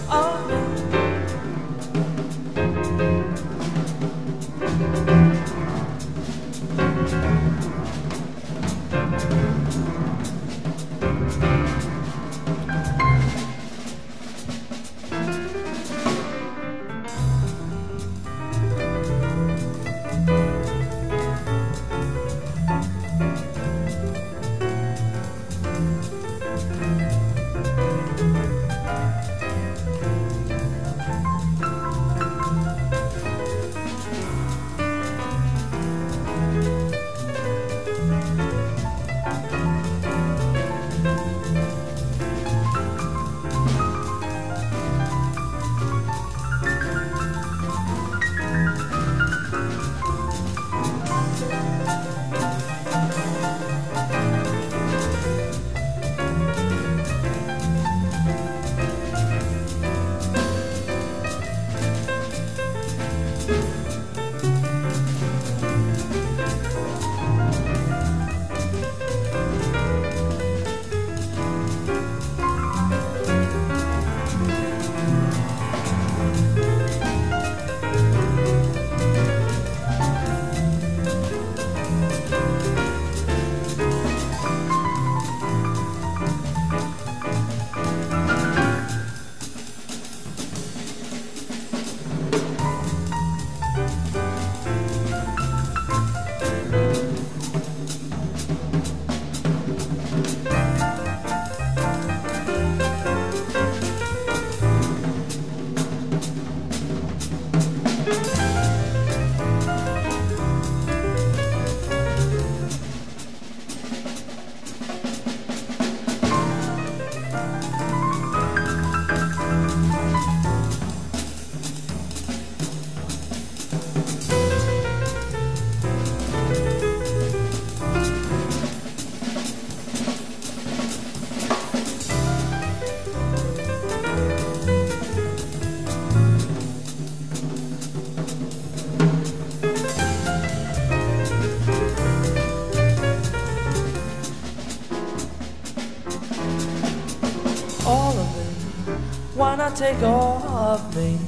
take all of me.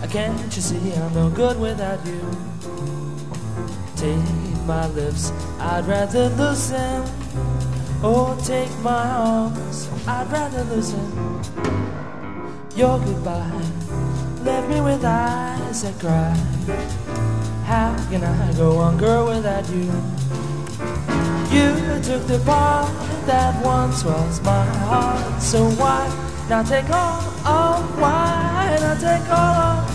I can't you see I'm no good without you? Take my lips, I'd rather lose them. Or oh, take my arms, I'd rather lose them. Your goodbye left me with eyes that cry. How can I go on, girl, without you? You took the part that once was my heart, so why? Now take all, all, why not take all, why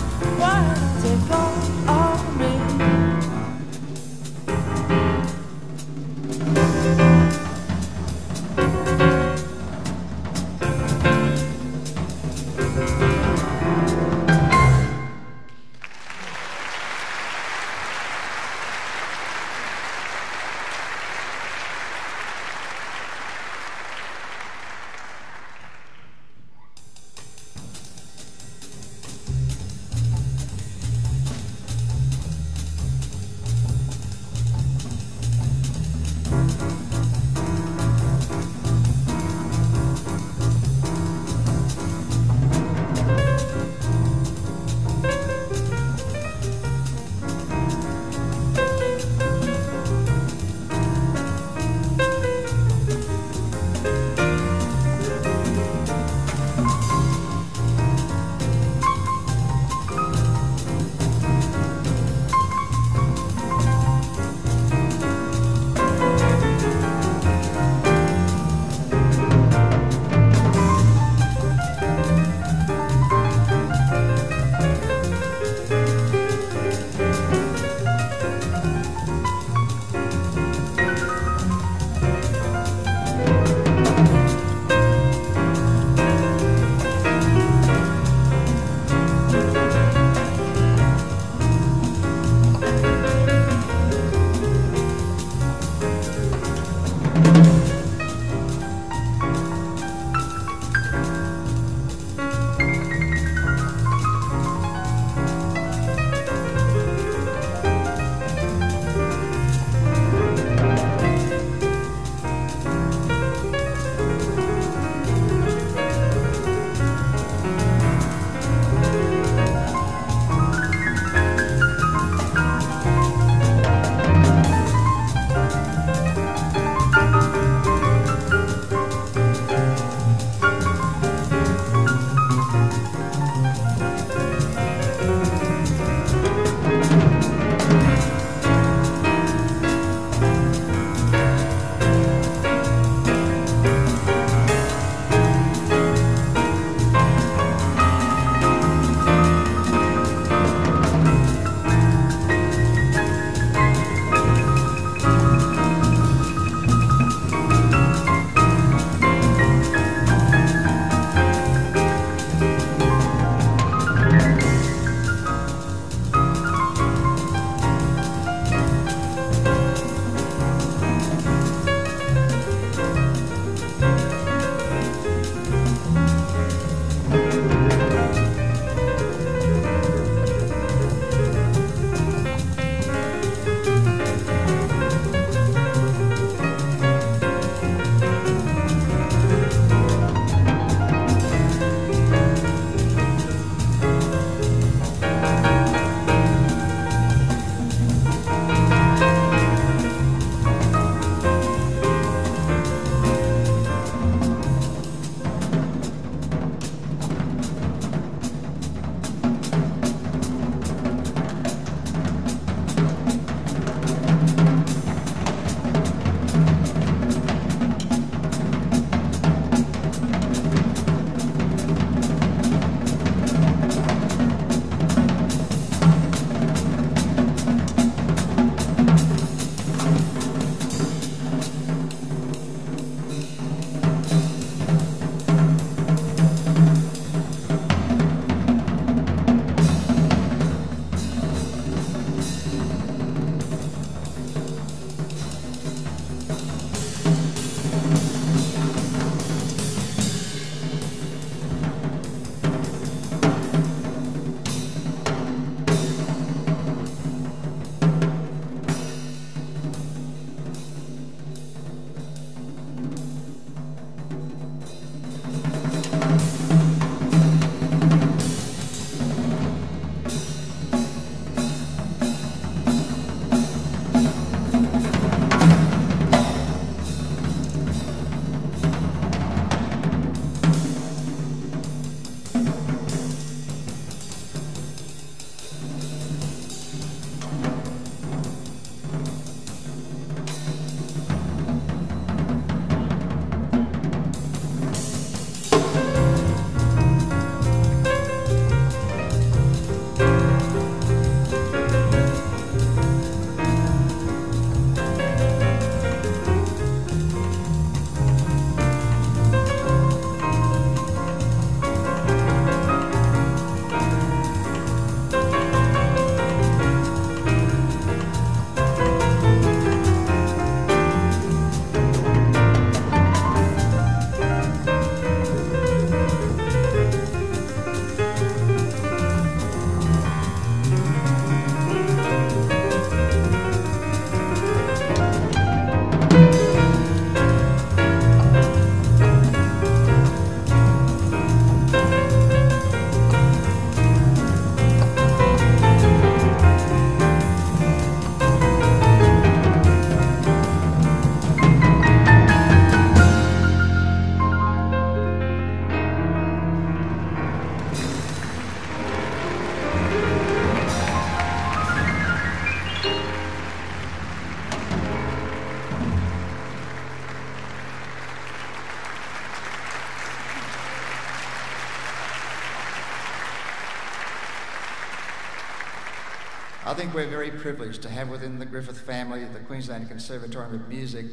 think we're very privileged to have within the Griffith family the Queensland Conservatorium of Music,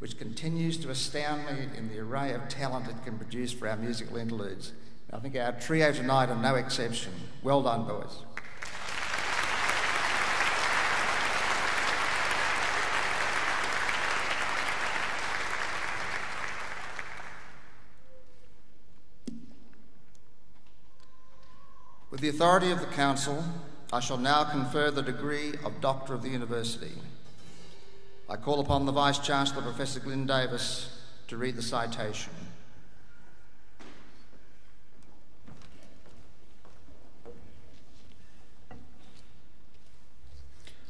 which continues to astound me in the array of talent it can produce for our musical interludes. I think our trio tonight are no exception. Well done, boys. With the authority of the Council, I shall now confer the degree of Doctor of the University. I call upon the Vice Chancellor, Professor Glyn Davis, to read the citation.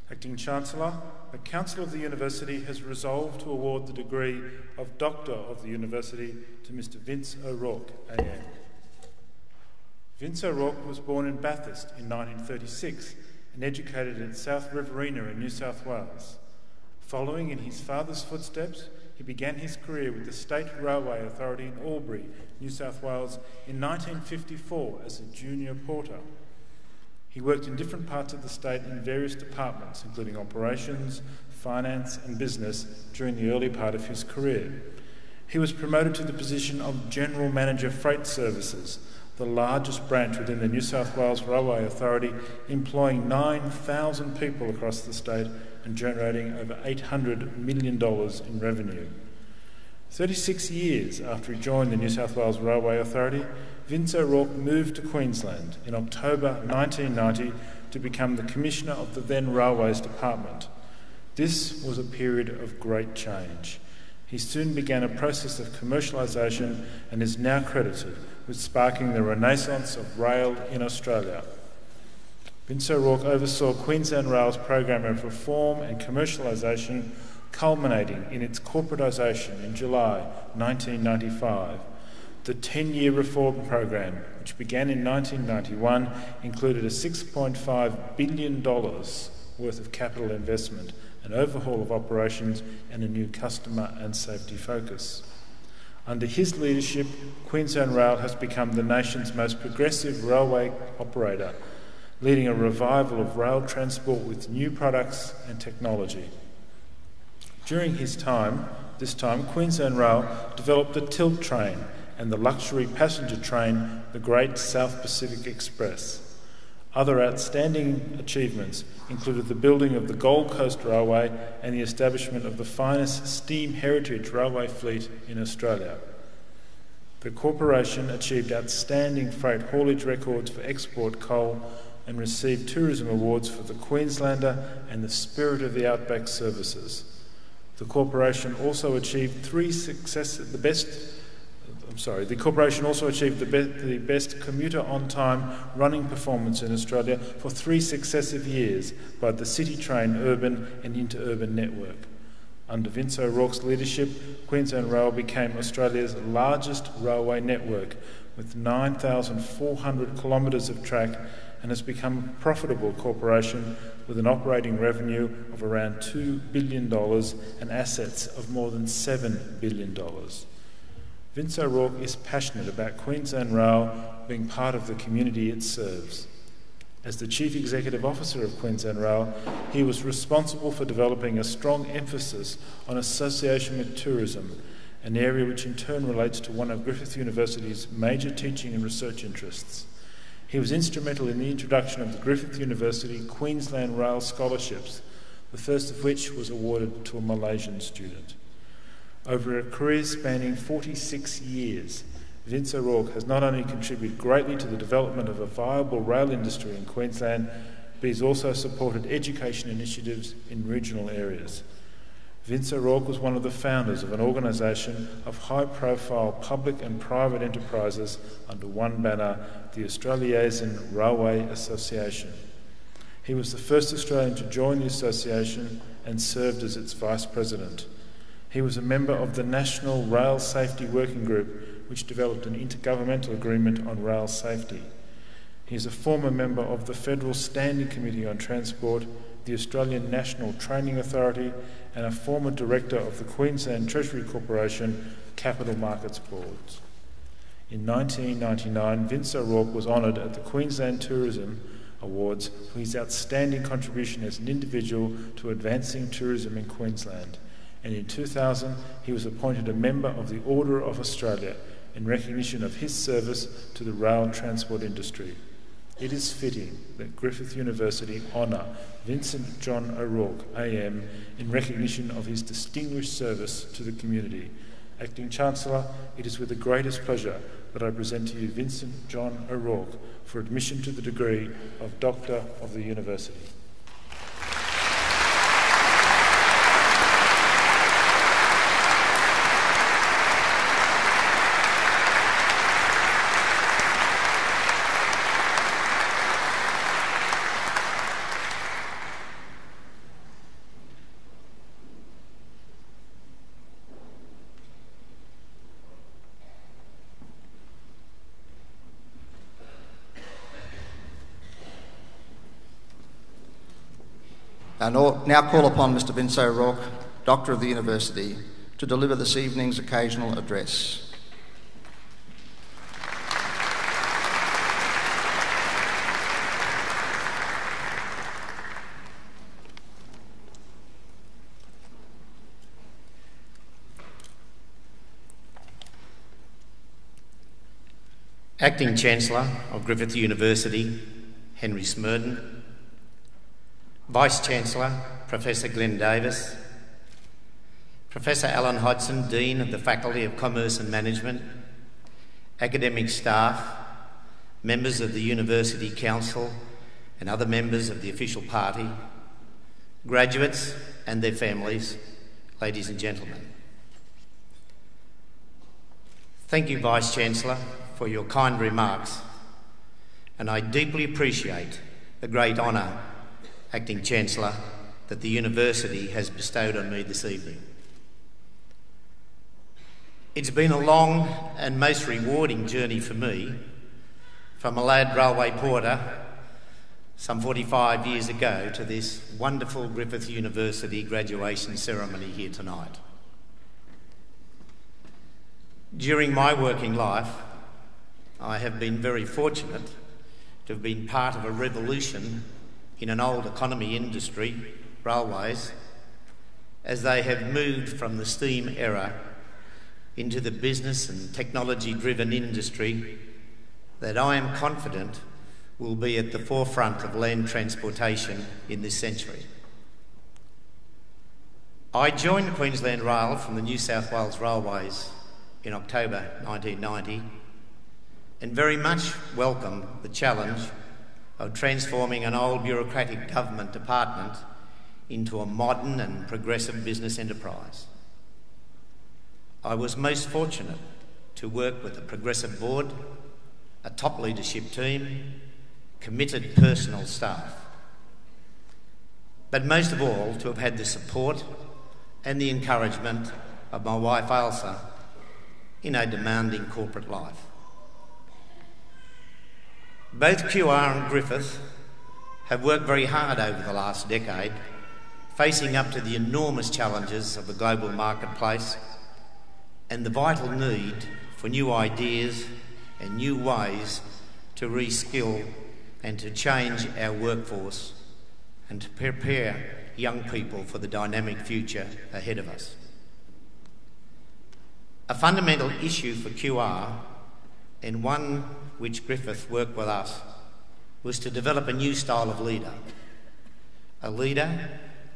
Acting Chancellor, the Council of the University has resolved to award the degree of Doctor of the University to Mr Vince O'Rourke, AM. Vince O'Rourke was born in Bathurst in 1936 and educated at South Riverina in New South Wales. Following in his father's footsteps, he began his career with the State Railway Authority in Albury, New South Wales, in 1954 as a junior porter. He worked in different parts of the state in various departments, including operations, finance, and business, during the early part of his career. He was promoted to the position of General Manager Freight Services the largest branch within the New South Wales Railway Authority, employing 9,000 people across the state and generating over $800 million in revenue. 36 years after he joined the New South Wales Railway Authority, Vince O'Rourke moved to Queensland in October 1990 to become the Commissioner of the then Railways Department. This was a period of great change. He soon began a process of commercialisation and is now credited with sparking the renaissance of rail in Australia. Vince O'Rourke oversaw Queensland Rail's program of reform and commercialisation, culminating in its corporatisation in July 1995. The 10 year reform program, which began in 1991, included a $6.5 billion worth of capital investment, an overhaul of operations, and a new customer and safety focus. Under his leadership, Queensland Rail has become the nation's most progressive railway operator, leading a revival of rail transport with new products and technology. During his time, this time, Queensland Rail developed the Tilt train and the luxury passenger train, the Great South Pacific Express. Other outstanding achievements included the building of the Gold Coast Railway and the establishment of the finest steam heritage railway fleet in Australia. The corporation achieved outstanding freight haulage records for export coal and received tourism awards for the Queenslander and the Spirit of the Outback services. The corporation also achieved three successes, the best I'm sorry, the corporation also achieved the, be- the best commuter on time running performance in Australia for three successive years by the Citytrain Urban and Interurban Network. Under Vince O'Rourke's leadership, Queensland Rail became Australia's largest railway network with 9,400 kilometres of track and has become a profitable corporation with an operating revenue of around $2 billion and assets of more than $7 billion. Vince O'Rourke is passionate about Queensland Rail being part of the community it serves. As the Chief Executive Officer of Queensland Rail, he was responsible for developing a strong emphasis on association with tourism, an area which in turn relates to one of Griffith University's major teaching and research interests. He was instrumental in the introduction of the Griffith University Queensland Rail Scholarships, the first of which was awarded to a Malaysian student. Over a career spanning 46 years, Vince O'Rourke has not only contributed greatly to the development of a viable rail industry in Queensland, but he's also supported education initiatives in regional areas. Vince O'Rourke was one of the founders of an organisation of high profile public and private enterprises under one banner, the Australasian Railway Association. He was the first Australian to join the association and served as its vice president. He was a member of the National Rail Safety Working Group, which developed an intergovernmental agreement on rail safety. He is a former member of the Federal Standing Committee on Transport, the Australian National Training Authority, and a former director of the Queensland Treasury Corporation Capital Markets Boards. In 1999, Vince O'Rourke was honoured at the Queensland Tourism Awards for his outstanding contribution as an individual to advancing tourism in Queensland. And in 2000, he was appointed a member of the Order of Australia in recognition of his service to the rail transport industry. It is fitting that Griffith University honour Vincent John O'Rourke, AM, in recognition of his distinguished service to the community. Acting Chancellor, it is with the greatest pleasure that I present to you Vincent John O'Rourke for admission to the degree of Doctor of the University. I now call upon Mr Vince O'Rourke, Doctor of the University, to deliver this evening's occasional address. Acting Chancellor of Griffith University, Henry Smerdon, Vice Chancellor, Professor Glyn Davis, Professor Alan Hodson, Dean of the Faculty of Commerce and Management, academic staff, members of the University Council, and other members of the official party, graduates and their families, ladies and gentlemen. Thank you, Vice Chancellor, for your kind remarks, and I deeply appreciate the great honour Acting Chancellor, that the University has bestowed on me this evening. It's been a long and most rewarding journey for me from a lad railway porter some 45 years ago to this wonderful Griffith University graduation ceremony here tonight. During my working life, I have been very fortunate to have been part of a revolution in an old economy industry, railways, as they have moved from the steam era into the business and technology driven industry that I am confident will be at the forefront of land transportation in this century. I joined Queensland Rail from the New South Wales Railways in October 1990 and very much welcome the challenge of transforming an old bureaucratic government department into a modern and progressive business enterprise. I was most fortunate to work with a progressive board, a top leadership team, committed personal staff. But most of all, to have had the support and the encouragement of my wife Ailsa in a demanding corporate life. Both QR and Griffith have worked very hard over the last decade, facing up to the enormous challenges of the global marketplace and the vital need for new ideas and new ways to reskill and to change our workforce and to prepare young people for the dynamic future ahead of us. A fundamental issue for QR and one which Griffith worked with us was to develop a new style of leader. A leader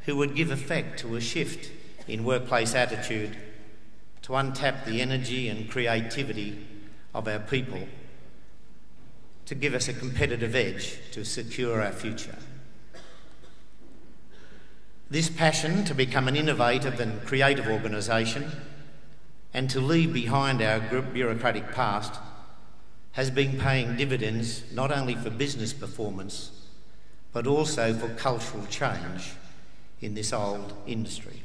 who would give effect to a shift in workplace attitude to untap the energy and creativity of our people to give us a competitive edge to secure our future. This passion to become an innovative and creative organisation and to leave behind our bureaucratic past has been paying dividends not only for business performance but also for cultural change in this old industry.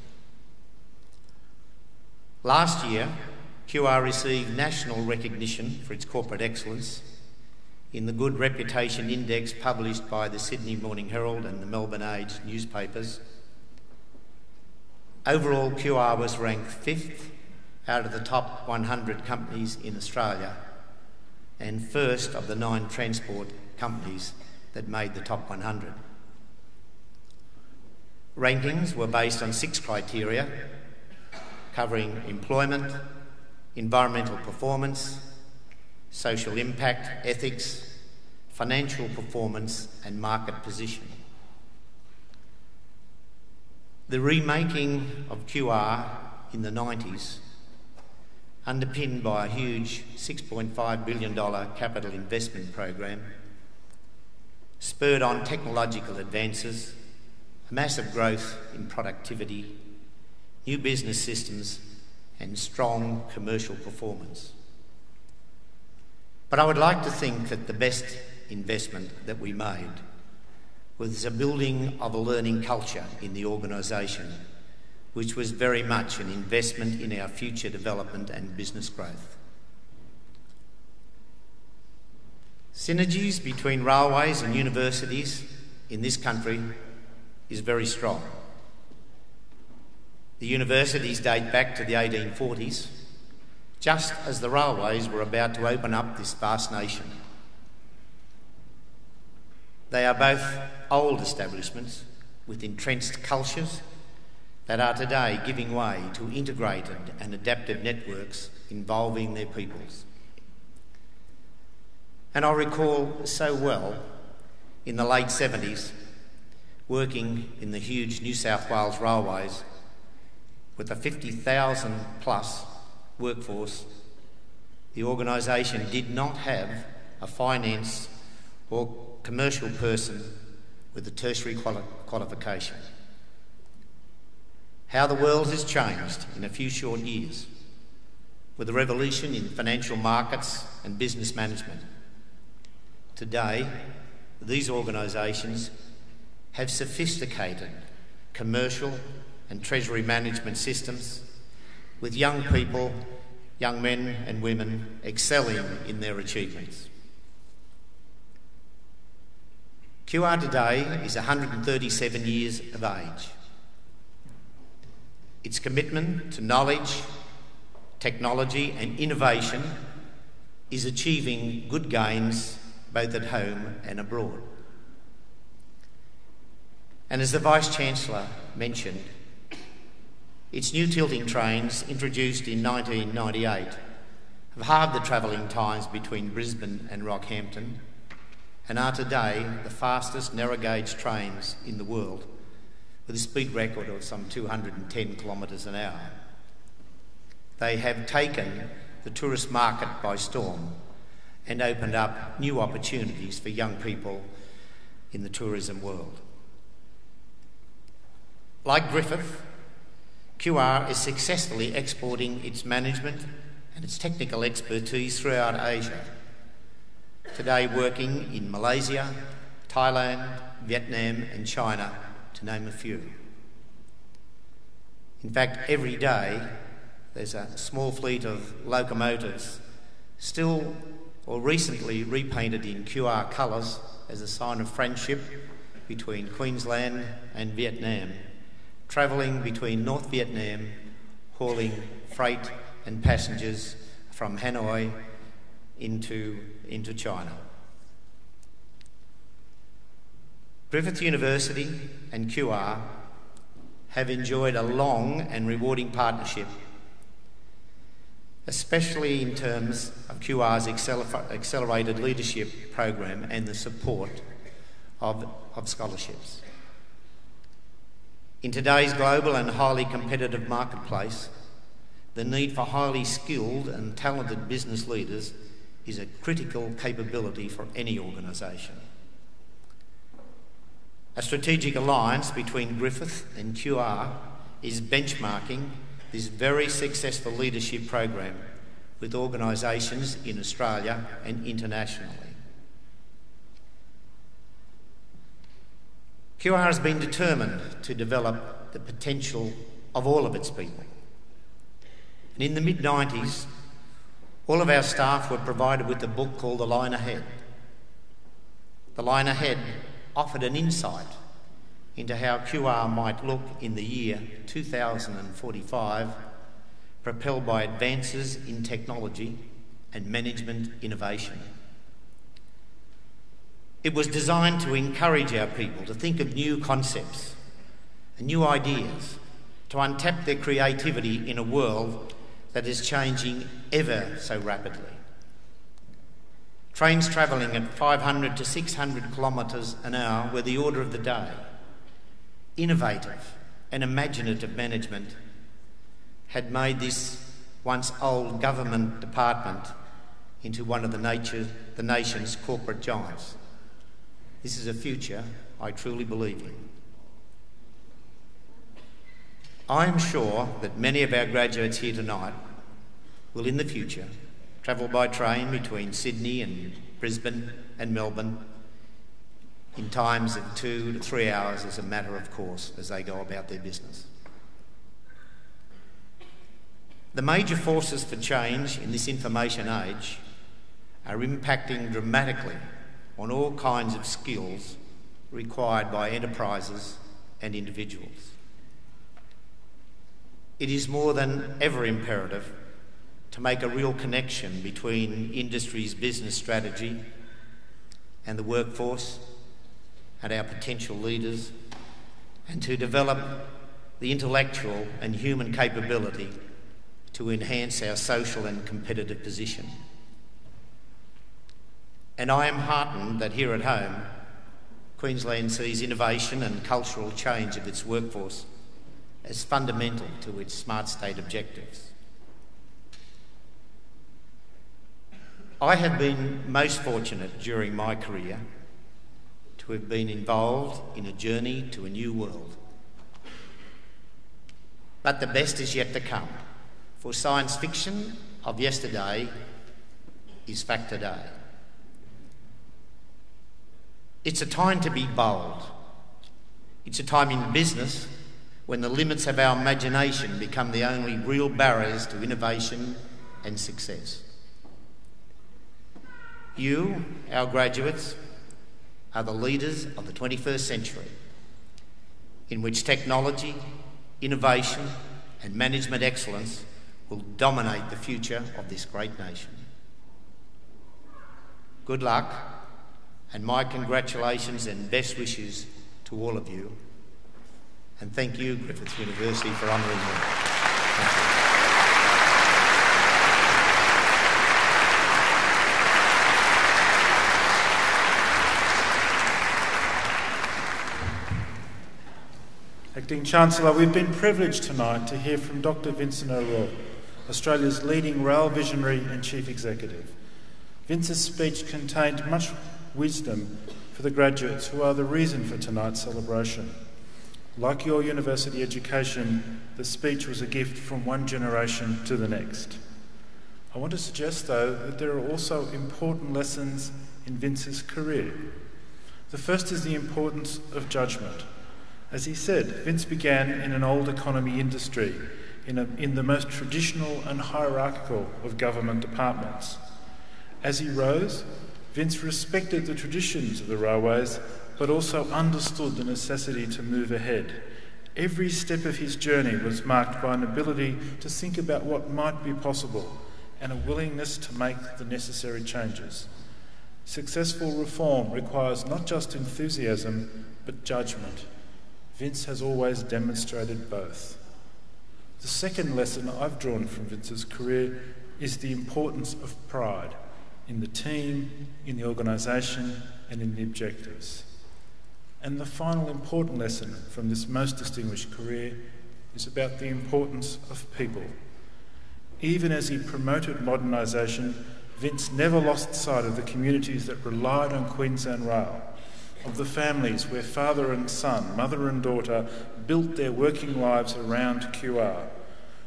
Last year, QR received national recognition for its corporate excellence in the Good Reputation Index published by the Sydney Morning Herald and the Melbourne Age newspapers. Overall, QR was ranked fifth out of the top 100 companies in Australia and first of the nine transport companies that made the top 100. Rankings were based on six criteria covering employment, environmental performance, social impact, ethics, financial performance, and market position. The remaking of QR in the 90s, underpinned by a huge $6.5 billion capital investment program, spurred on technological advances, a massive growth in productivity, new business systems, and strong commercial performance. But I would like to think that the best investment that we made was the building of a learning culture in the organisation, which was very much an investment in our future development and business growth. Synergies between railways and universities in this country is very strong. The universities date back to the 1840s, just as the railways were about to open up this vast nation. They are both old establishments with entrenched cultures that are today giving way to integrated and adaptive networks involving their peoples. And I recall so well in the late 70s working in the huge New South Wales railways with a 50,000 plus workforce, the organisation did not have a finance or commercial person with a tertiary quali- qualification. How the world has changed in a few short years with a revolution in financial markets and business management. Today, these organisations have sophisticated commercial and treasury management systems with young people, young men and women excelling in their achievements. QR today is 137 years of age. Its commitment to knowledge, technology, and innovation is achieving good gains both at home and abroad. And as the Vice Chancellor mentioned, its new tilting trains, introduced in 1998, have halved the travelling times between Brisbane and Rockhampton and are today the fastest narrow gauge trains in the world with a speed record of some 210 kilometres an hour. They have taken the tourist market by storm and opened up new opportunities for young people in the tourism world. Like Griffith, QR is successfully exporting its management and its technical expertise throughout Asia today working in Malaysia, Thailand, Vietnam, and China, to name a few. In fact, every day there's a small fleet of locomotives still or recently repainted in QR colours as a sign of friendship between Queensland and Vietnam, travelling between North Vietnam, hauling freight and passengers from Hanoi into, into China. Griffith University and QR have enjoyed a long and rewarding partnership, especially in terms of QR's accelerated leadership program and the support of, of scholarships. In today's global and highly competitive marketplace, the need for highly skilled and talented business leaders is a critical capability for any organisation. A strategic alliance between Griffith and QR is benchmarking this very successful leadership program with organisations in Australia and internationally. QR has been determined to develop the potential of all of its people. And in the mid 90s, all of our staff were provided with a book called The Line Ahead. The Line Ahead offered an insight into how QR might look in the year 2045, propelled by advances in technology and management innovation. It was designed to encourage our people to think of new concepts and new ideas, to untap their creativity in a world that is changing ever so rapidly. Trains travelling at 500 to 600 kilometres an hour were the order of the day. Innovative and imaginative management had made this once old government department into one of the, nature, the nation's corporate giants. This is a future I truly believe in. I am sure that many of our graduates here tonight will, in the future, travel by train between Sydney and Brisbane and Melbourne in times of two to three hours as a matter of course as they go about their business. The major forces for change in this information age are impacting dramatically on all kinds of skills required by enterprises and individuals. It is more than ever imperative to make a real connection between industry's business strategy and the workforce and our potential leaders, and to develop the intellectual and human capability to enhance our social and competitive position. And I am heartened that here at home, Queensland sees innovation and cultural change of its workforce as fundamental to its smart state objectives. I have been most fortunate during my career to have been involved in a journey to a new world. But the best is yet to come, for science fiction of yesterday is fact today. It's a time to be bold. It's a time in business when the limits of our imagination become the only real barriers to innovation and success. You, our graduates, are the leaders of the 21st century, in which technology, innovation, and management excellence will dominate the future of this great nation. Good luck, and my congratulations and best wishes to all of you. And thank you, Griffith University, for honouring me. Acting Chancellor, we've been privileged tonight to hear from Dr Vincent O'Rourke, Australia's leading rail visionary and chief executive. Vince's speech contained much wisdom for the graduates who are the reason for tonight's celebration. Like your university education, the speech was a gift from one generation to the next. I want to suggest, though, that there are also important lessons in Vince's career. The first is the importance of judgment. As he said, Vince began in an old economy industry, in, a, in the most traditional and hierarchical of government departments. As he rose, Vince respected the traditions of the railways, but also understood the necessity to move ahead. Every step of his journey was marked by an ability to think about what might be possible and a willingness to make the necessary changes. Successful reform requires not just enthusiasm, but judgment. Vince has always demonstrated both. The second lesson I've drawn from Vince's career is the importance of pride in the team, in the organisation, and in the objectives. And the final important lesson from this most distinguished career is about the importance of people. Even as he promoted modernisation, Vince never lost sight of the communities that relied on Queensland Rail of the families where father and son, mother and daughter built their working lives around QR.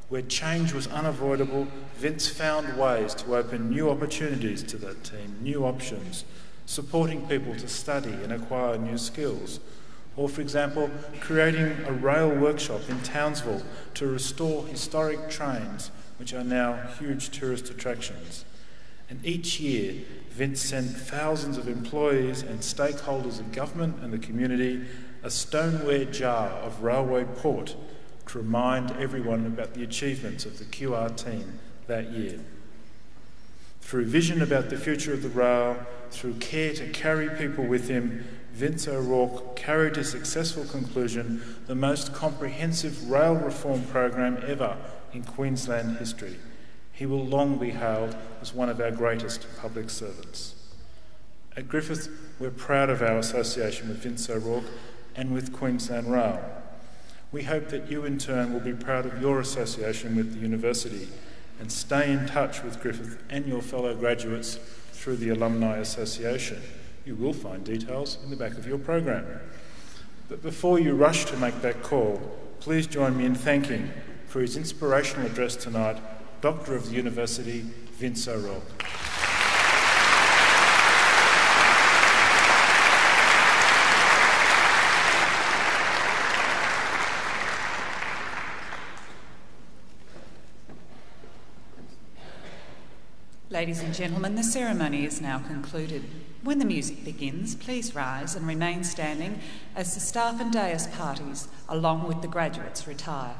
Where change was unavoidable, Vince found ways to open new opportunities to that team, new options, supporting people to study and acquire new skills. Or, for example, creating a rail workshop in Townsville to restore historic trains, which are now huge tourist attractions. And each year, Vince sent thousands of employees and stakeholders of government and the community a stoneware jar of railway port to remind everyone about the achievements of the QR team that year. Through vision about the future of the rail, through care to carry people with him, Vince O'Rourke carried to successful conclusion the most comprehensive rail reform program ever in Queensland history. He will long be hailed as one of our greatest public servants. At Griffith, we're proud of our association with Vince O'Rourke and with Queensland Rail. We hope that you, in turn, will be proud of your association with the university and stay in touch with Griffith and your fellow graduates through the Alumni Association. You will find details in the back of your program. But before you rush to make that call, please join me in thanking, for his inspirational address tonight, Doctor of the University, Vince O'Rourke. Ladies and gentlemen, the ceremony is now concluded. When the music begins, please rise and remain standing as the staff and dais parties, along with the graduates, retire.